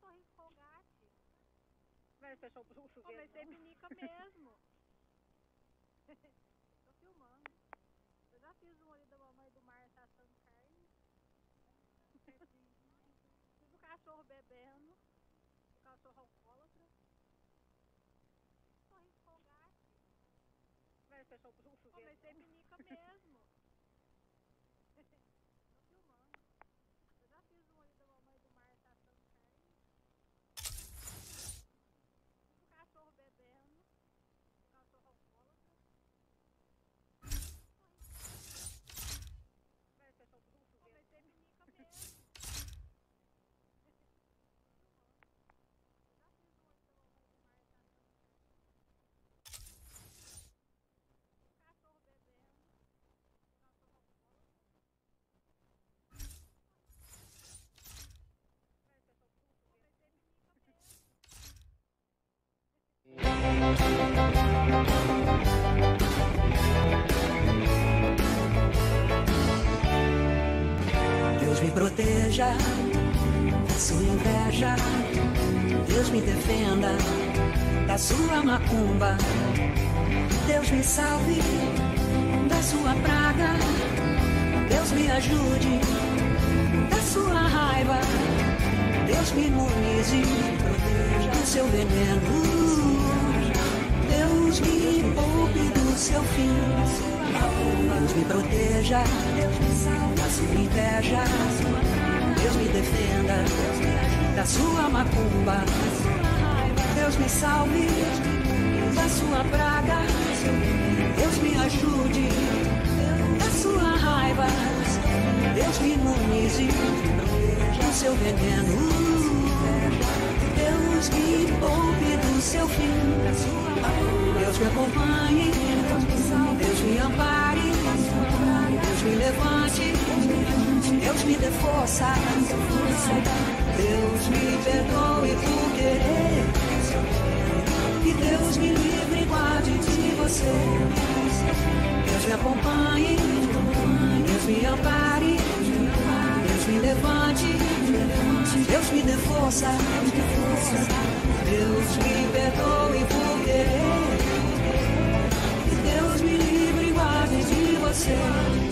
Sorriso colgate. Vai fechar o chuveiro. Mas sem não? pinica mesmo. Tô filmando. Eu já fiz um ali da mamãe do Márcio assando carne. Fiz o cachorro bebendo. O cachorro alcoólatra. Um sorriso colgate. Chuveiro. Mas sem pinica mesmo. Proteja da sua inveja. Deus me defenda da sua macumba. Deus me salve da sua praga. Deus me ajude da sua raiva. Deus me imunize do seu veneno. Deus me poupe do seu fim. Deus me proteja da sua inveja. Defenda da sua macumba. Deus me salve da sua praga. Deus me ajude da sua raiva. Deus me imunize do seu veneno. Deus me poupe do seu fim. Deus me acompanhe. Deus me ampare. Deus me levante. Deus me dê força. Deus me perdoe por querer. Que Deus me livre e guarde de você. Deus me acompanhe. Deus me ampare. Deus me levante. Deus me dê força. Deus me perdoe por querer. Que Deus me livre e Mas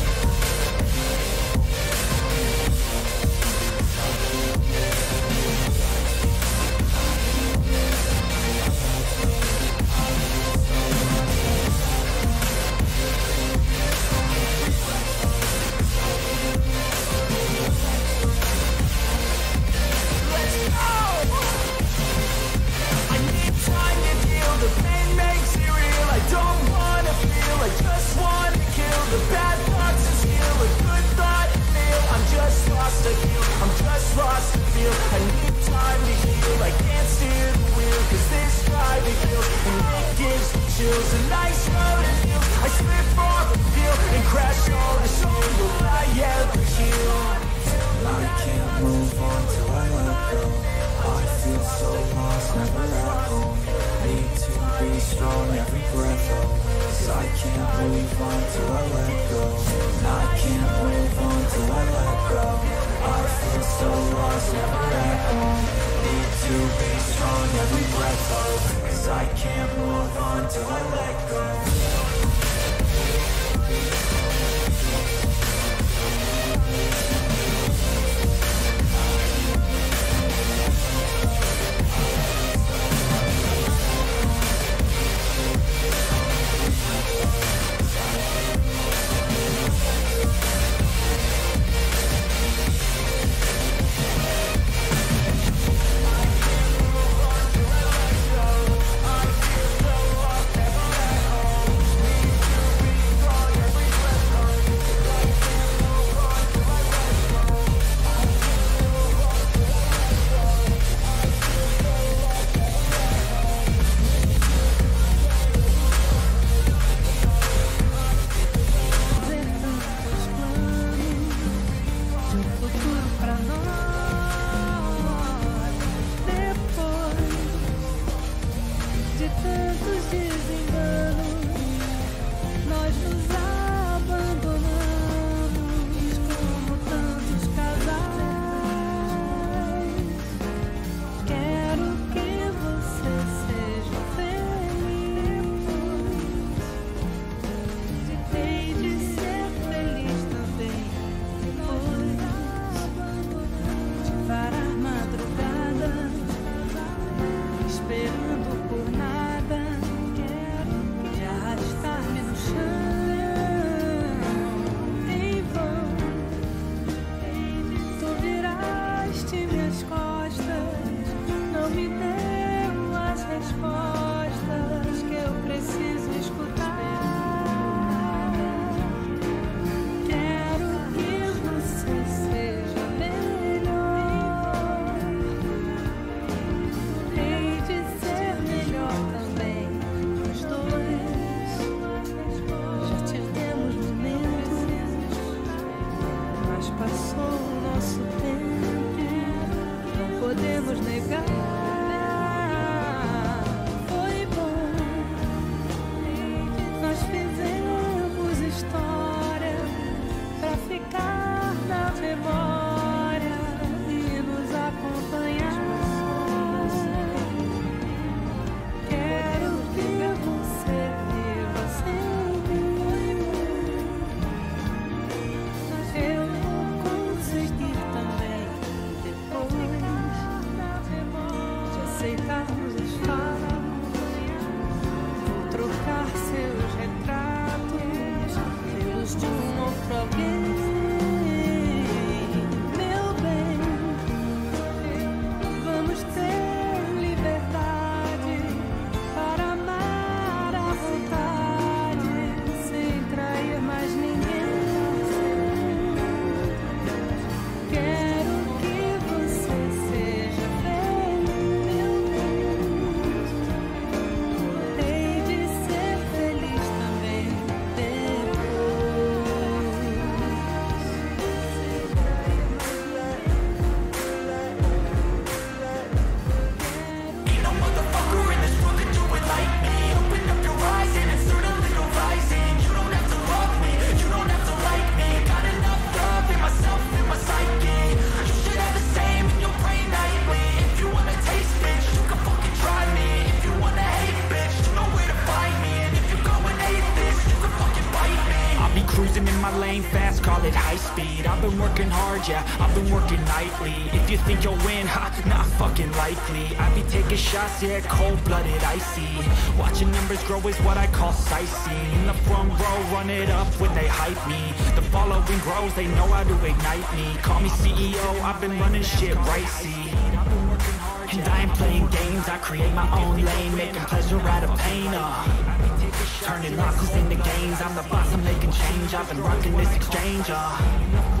I be taking shots, yeah, cold blooded, icy. Watching numbers grow is what I call sightseeing. In the front row, run it up when they hype me. The following grows, they know how to ignite me. Call me CEO, I've been running shit right, see. And I ain't playing games, I create my own lane, making pleasure out of pain, uh. Turning losses into gains, I'm the boss, I'm making change, I've been rocking this exchange, uh.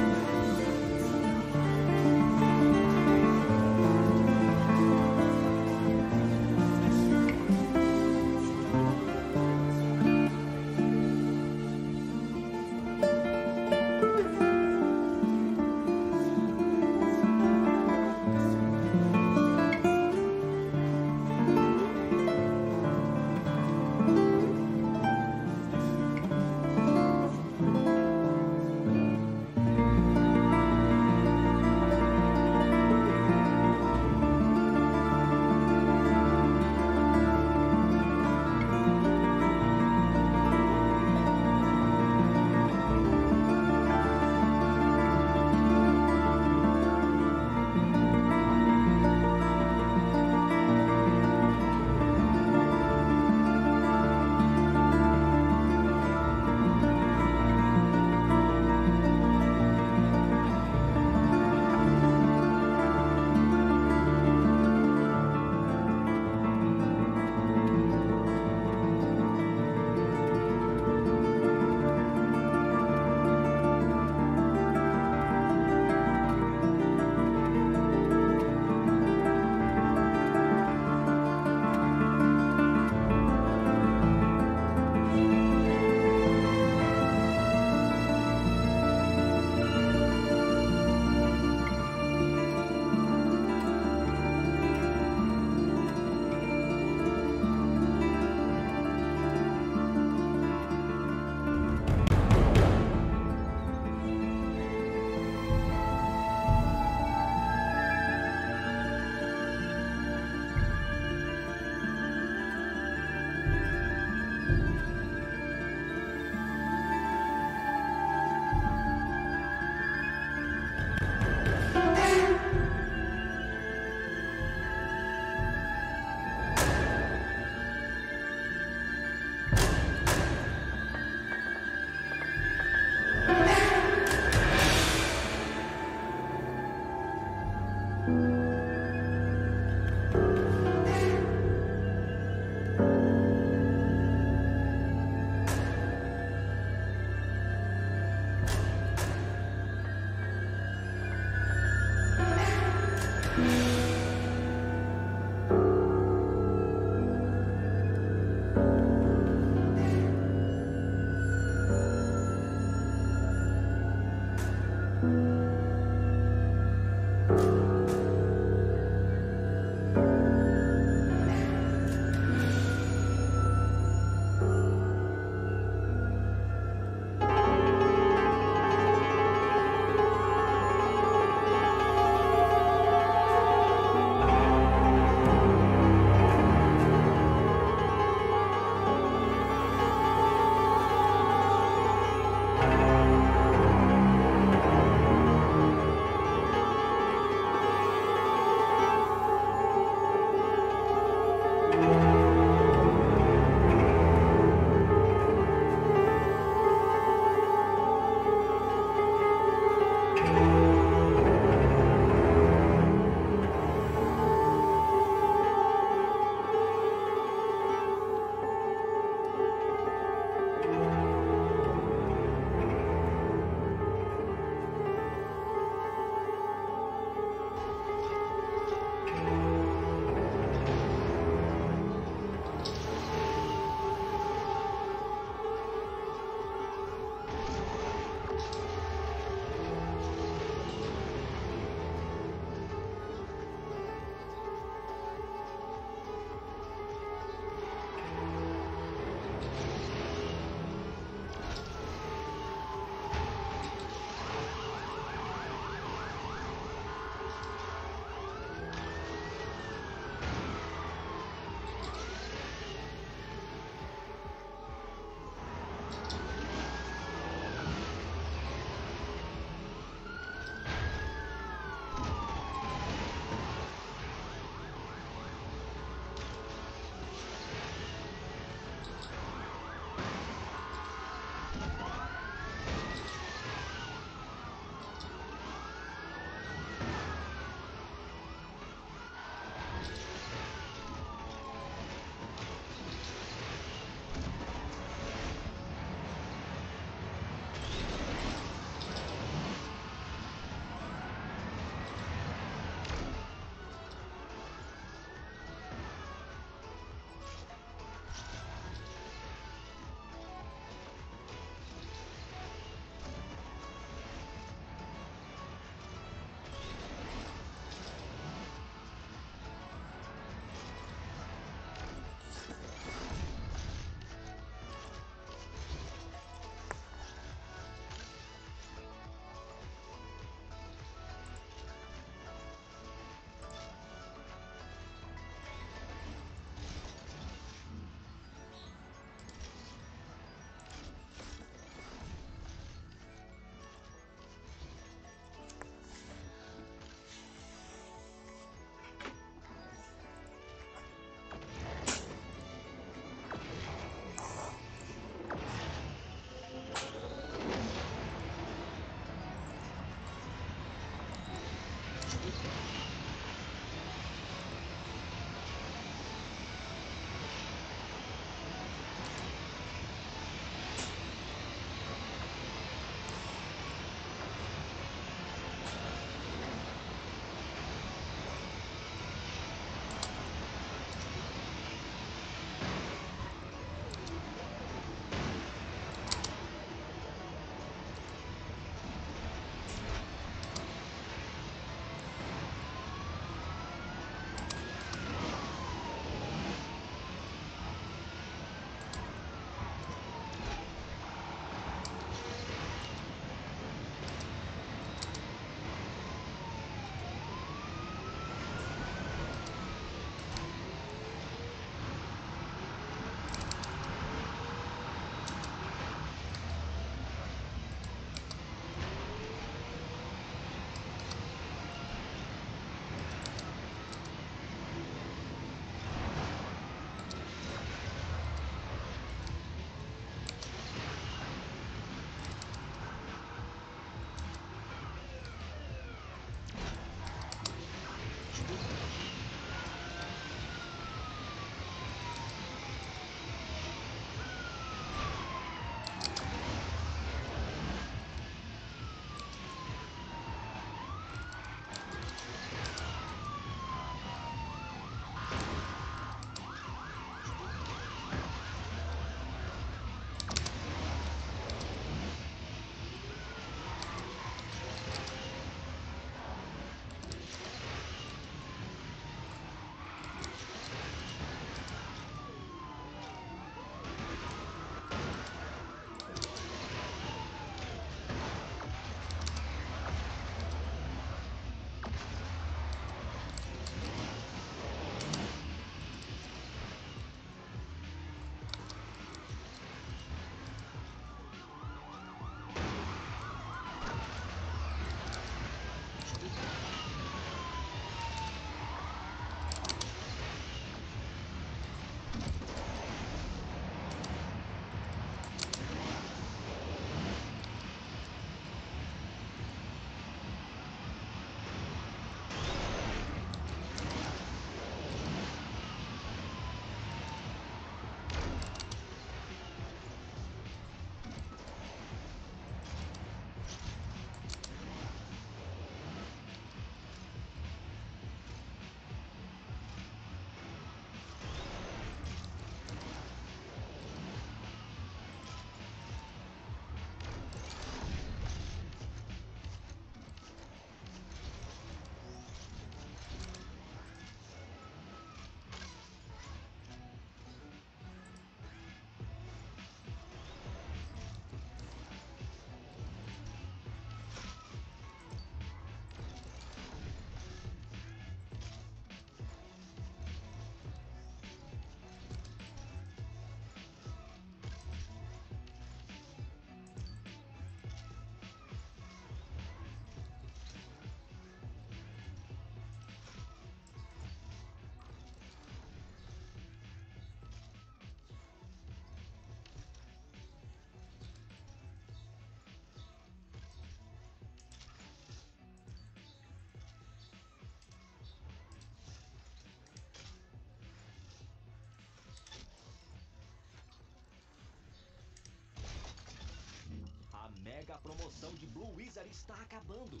promoção de Blue Wizard está acabando.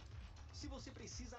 Se você precisa.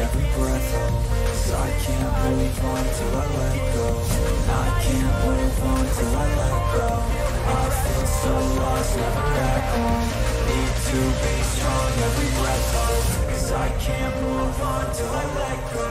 every breath, oh Cause I can't move on till I let go. I can't move on till I let go. I feel so lost, never back home. Need to be strong every breath, oh Cause I can't move on till I let go.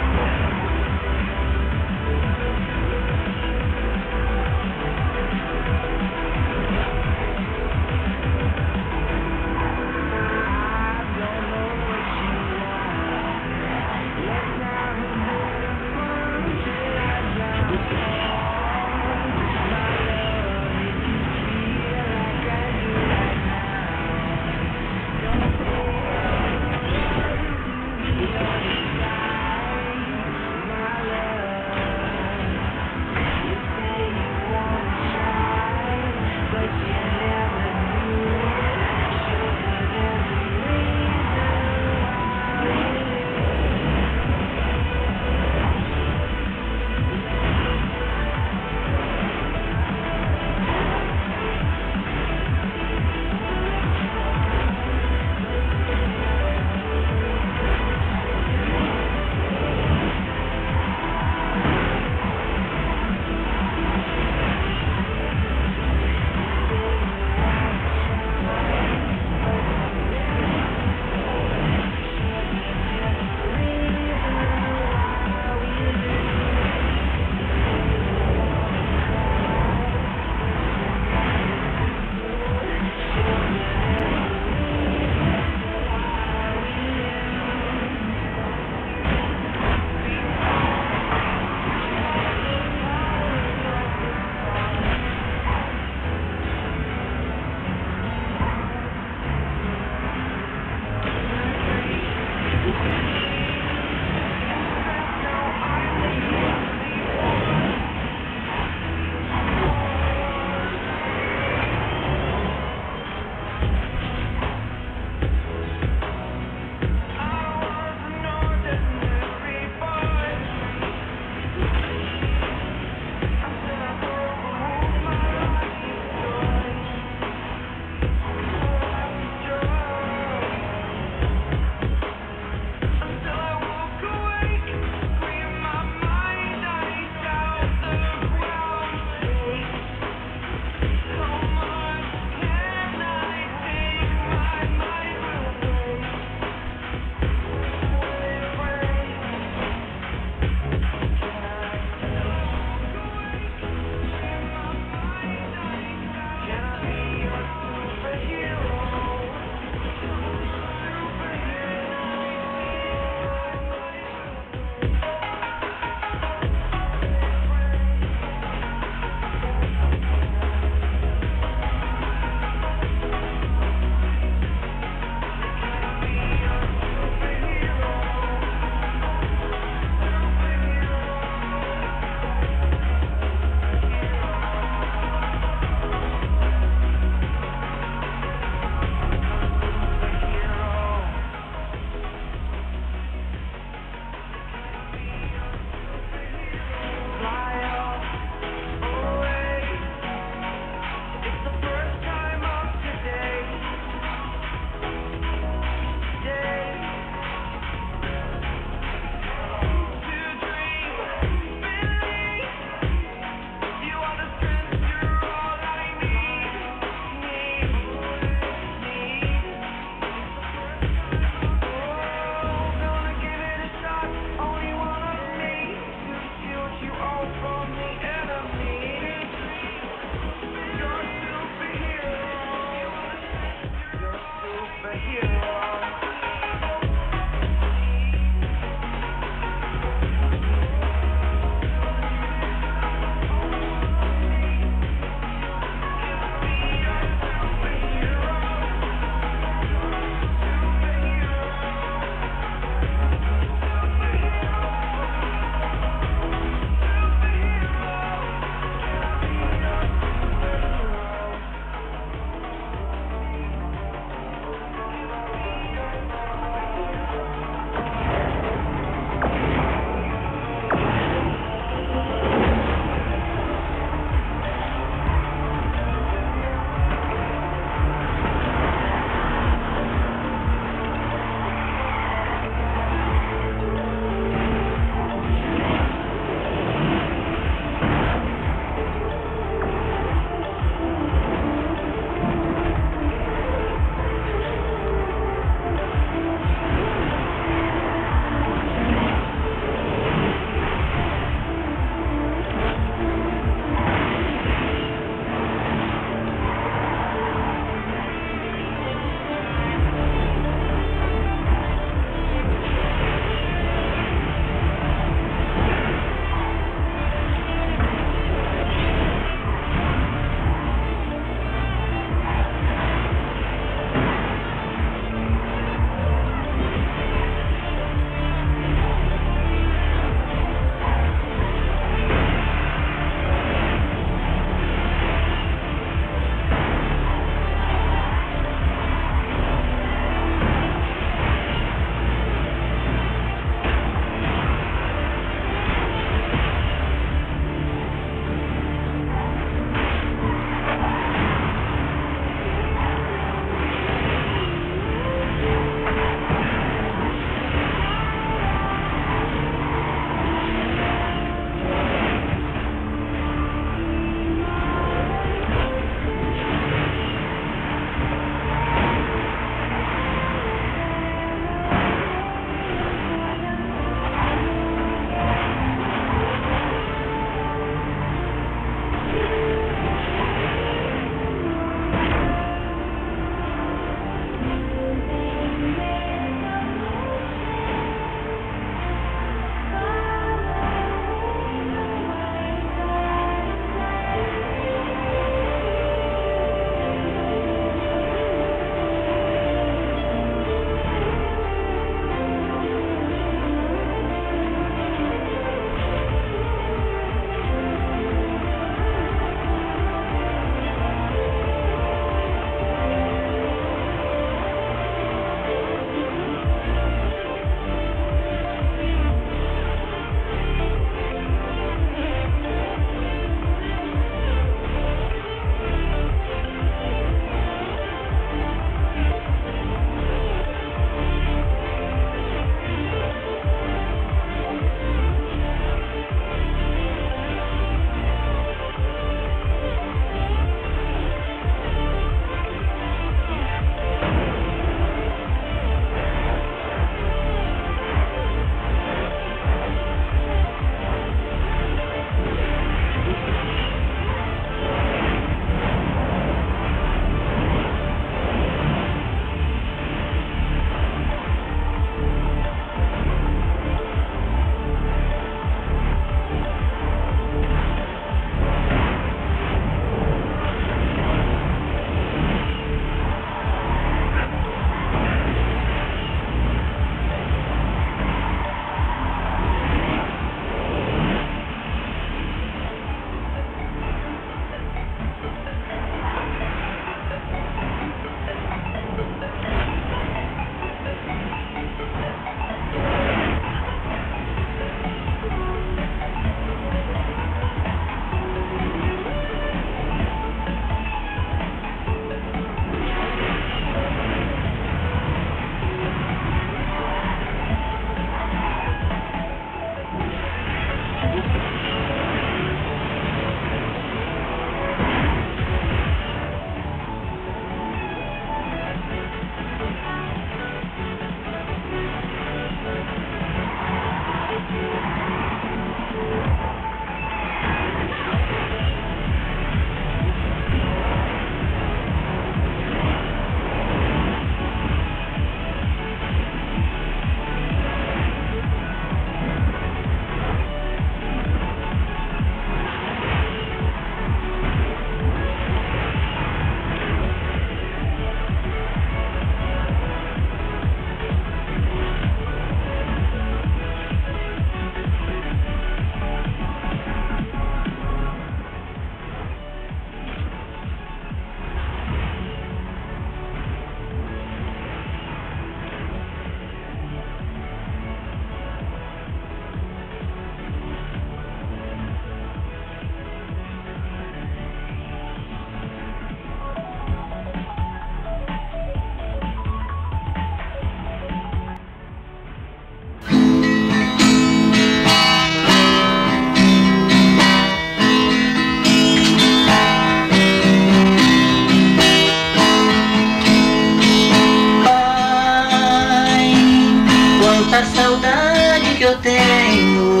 saudade que eu tenho.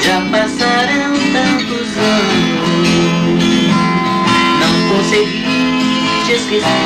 Já passarão tantos anos, não consegui te esquecer.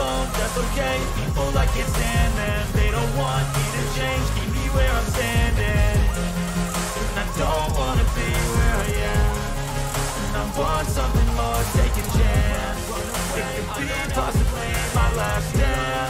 alone, that's okay, people I can't stand them They don't want me to change, keep me where I'm standing. And I don't wanna be where I am. And I want something more, take a chance. It could be possibly my last dance,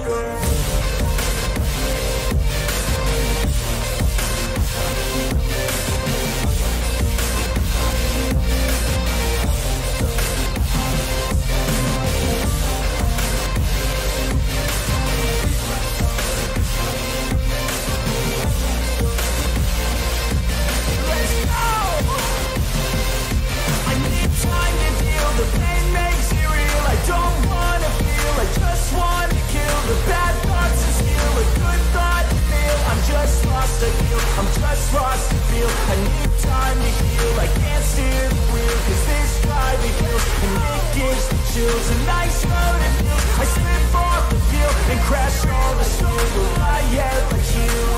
I need time to heal. I can't steer the wheel 'cause this driving kills and it gives me chills. A nice road and feel. I slip off the field and crash all the steel. Will I ever heal?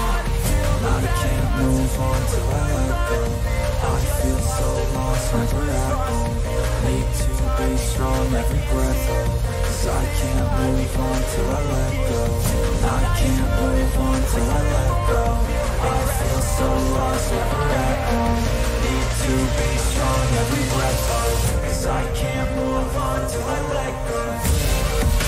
I can't move on till I let go. I feel so lost, never at home Need to be strong every breath Cause I can't move on till I let go I can't move on till I let go I so lost, never at home Need to be strong every breath Cause I can't move on till I let go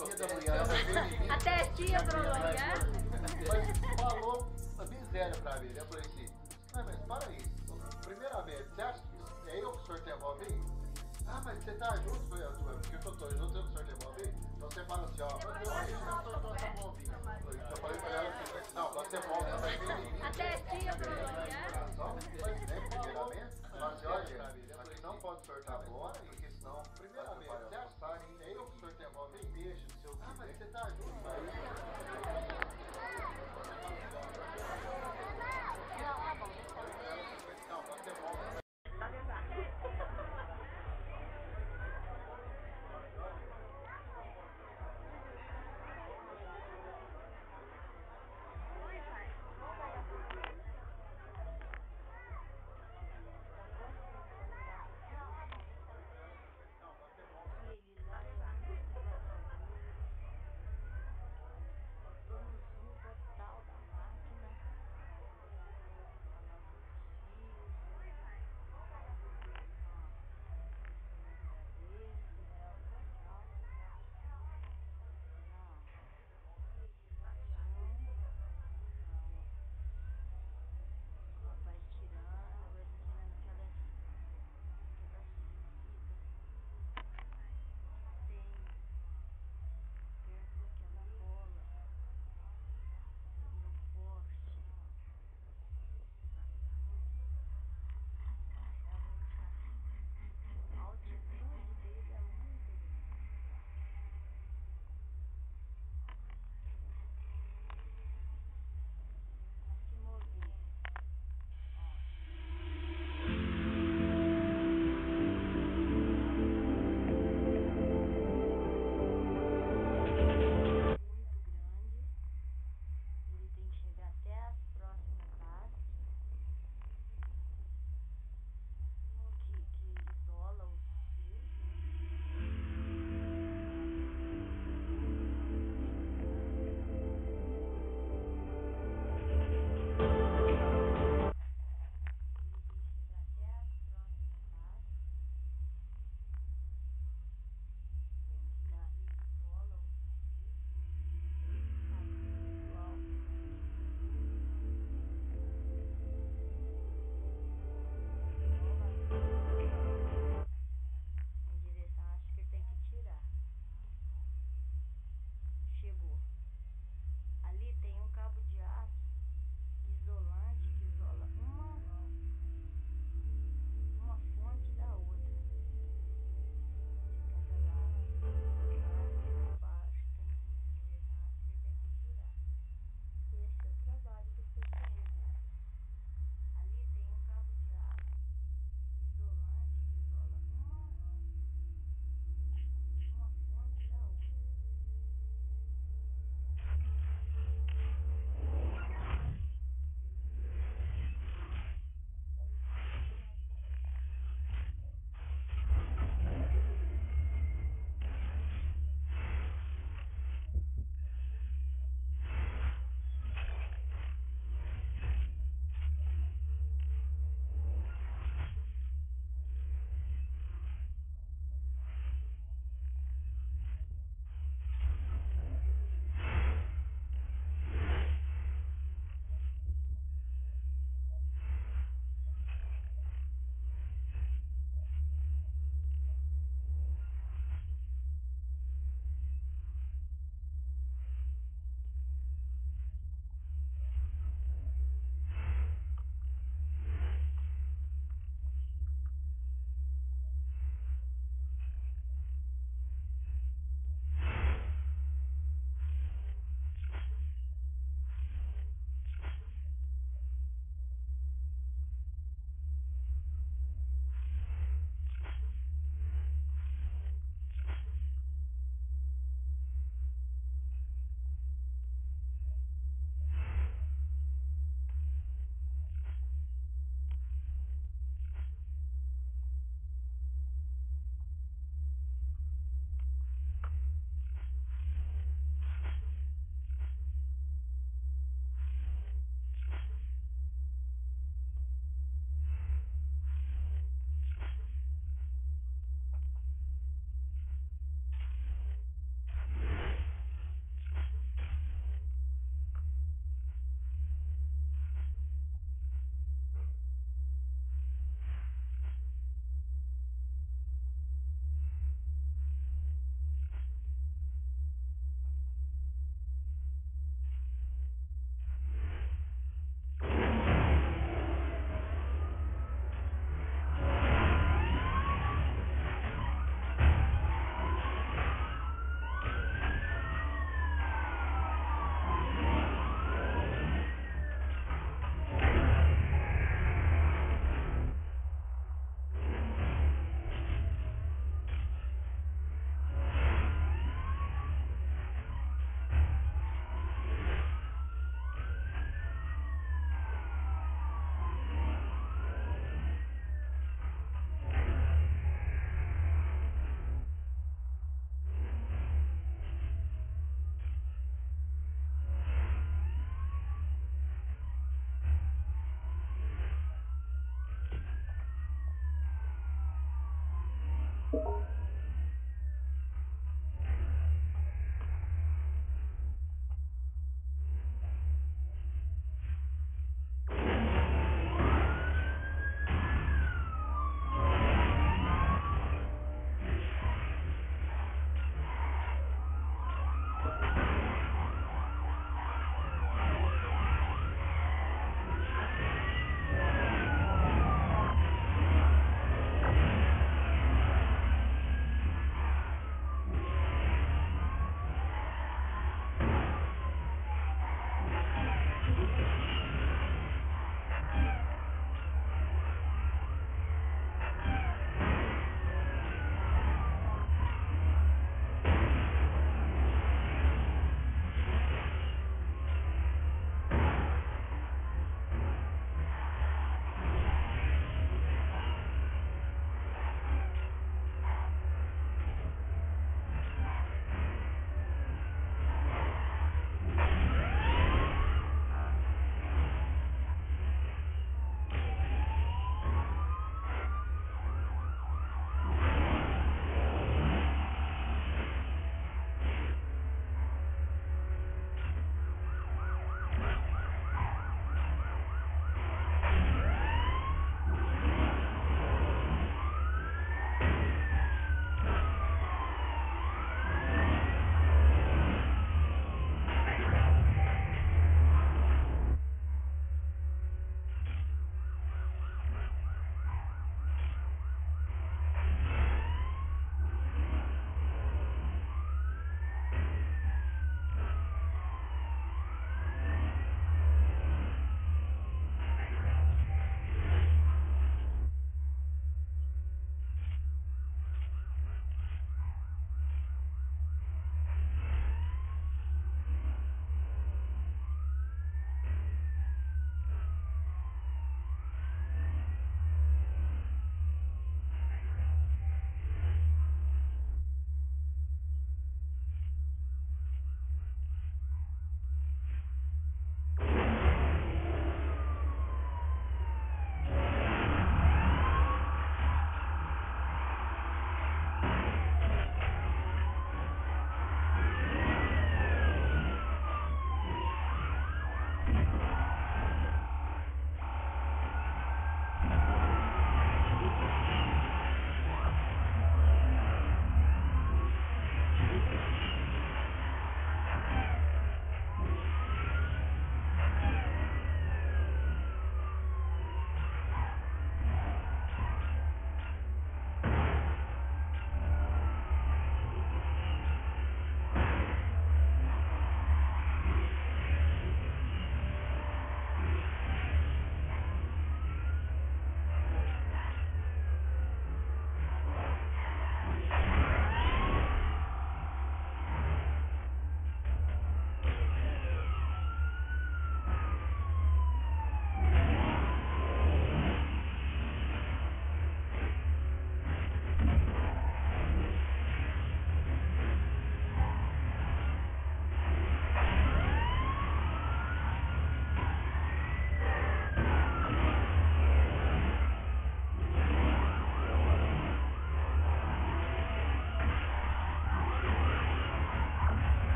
a, a filha da mulher, veio mim. A testinha prolongada. Mas falou a miséria pra mim, né? Eu falei assim, ah, mas para aí. Primeiramente, você acha que é eu que o senhor tem envolvido? Ah, mas você tá junto? Eu falei, "Ah, porque eu tô junto, eu que o senhor tem envolvido? Então você fala assim, ó, mas eu acho que o senhor tá envolvido. Eu falei pra ela assim, não, você volta, vai vir em mim. A testinha prolongada. Mas, né, primeiramente, assim, olha, aqui não pode sortar agora, porque senão, primeiramente, você acha que Ma che taglio? ali tem um cabo de aço isolante que isola um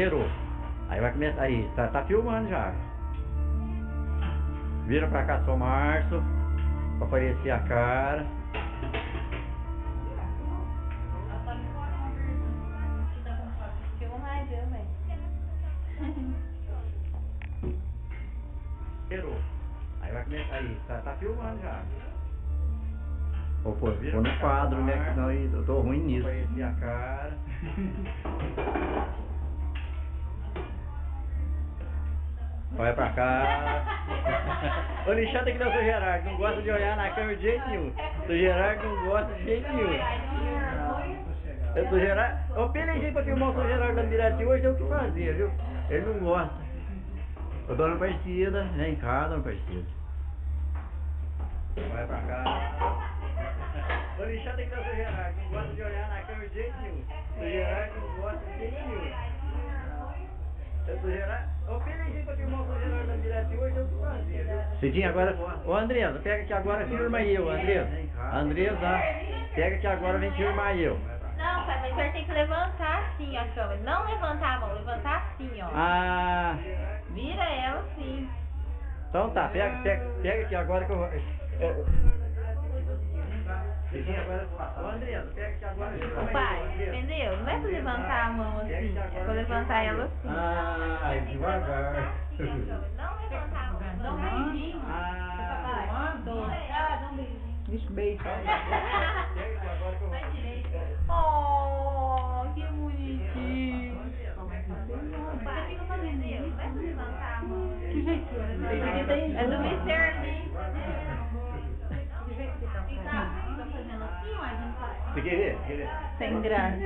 Zerou. Aí vai começar. Aí, tá, tá filmando já. Vira pra cá só Março. Pra aparecer a cara. Zerou. Aí vai começar. Aí, tá, tá filmando já. Pô, pô, pô no quadro, né? Senão eu tô ruim nisso. Aparecer a cara. Vai pra cá. Ô Alexandre que não sou Gerardo, não gosta de olhar na câmera de jeito nenhum. Sou Gerardo não gosta de jeito nenhum. Eu sou Gerardo. Eu pelejei pra filmar o seu Gerardo da Mirati hoje, tem o que fazer, viu? Ele não gosta. Ô dona Aparecida, vem cá, dona Aparecida. Vai pra cá. Ô Alexandre que não sou Gerardo, não gosta de olhar na câmera de jeito nenhum. Sou Gerardo não gosta de jeito nenhum. Cidinho, agora. Ô Andresa, pega que agora firma eu, Andresa. Andresa, pega que agora vem firmar eu. Não, pai, mas o senhor tem que levantar assim a câmera. Não levantar a mão, levantar assim, ó. Ah, Vira ela assim. então tá, pega, pega, pega que agora que eu. eu- Ô, pai, entendeu? Não é pra levantar a mão assim, é pra levantar ela assim. Ah, devagar. Não levantar a mão, dá um beijinho. Ah, dá um beijinho. Deixa o beijo. Vai direito. Oh, que bonitinho. Você fica fazendo isso, não é pra levantar a mão. Que jeito é? É do Mr. Me. Você quer ver? Quer ver? Sem graça.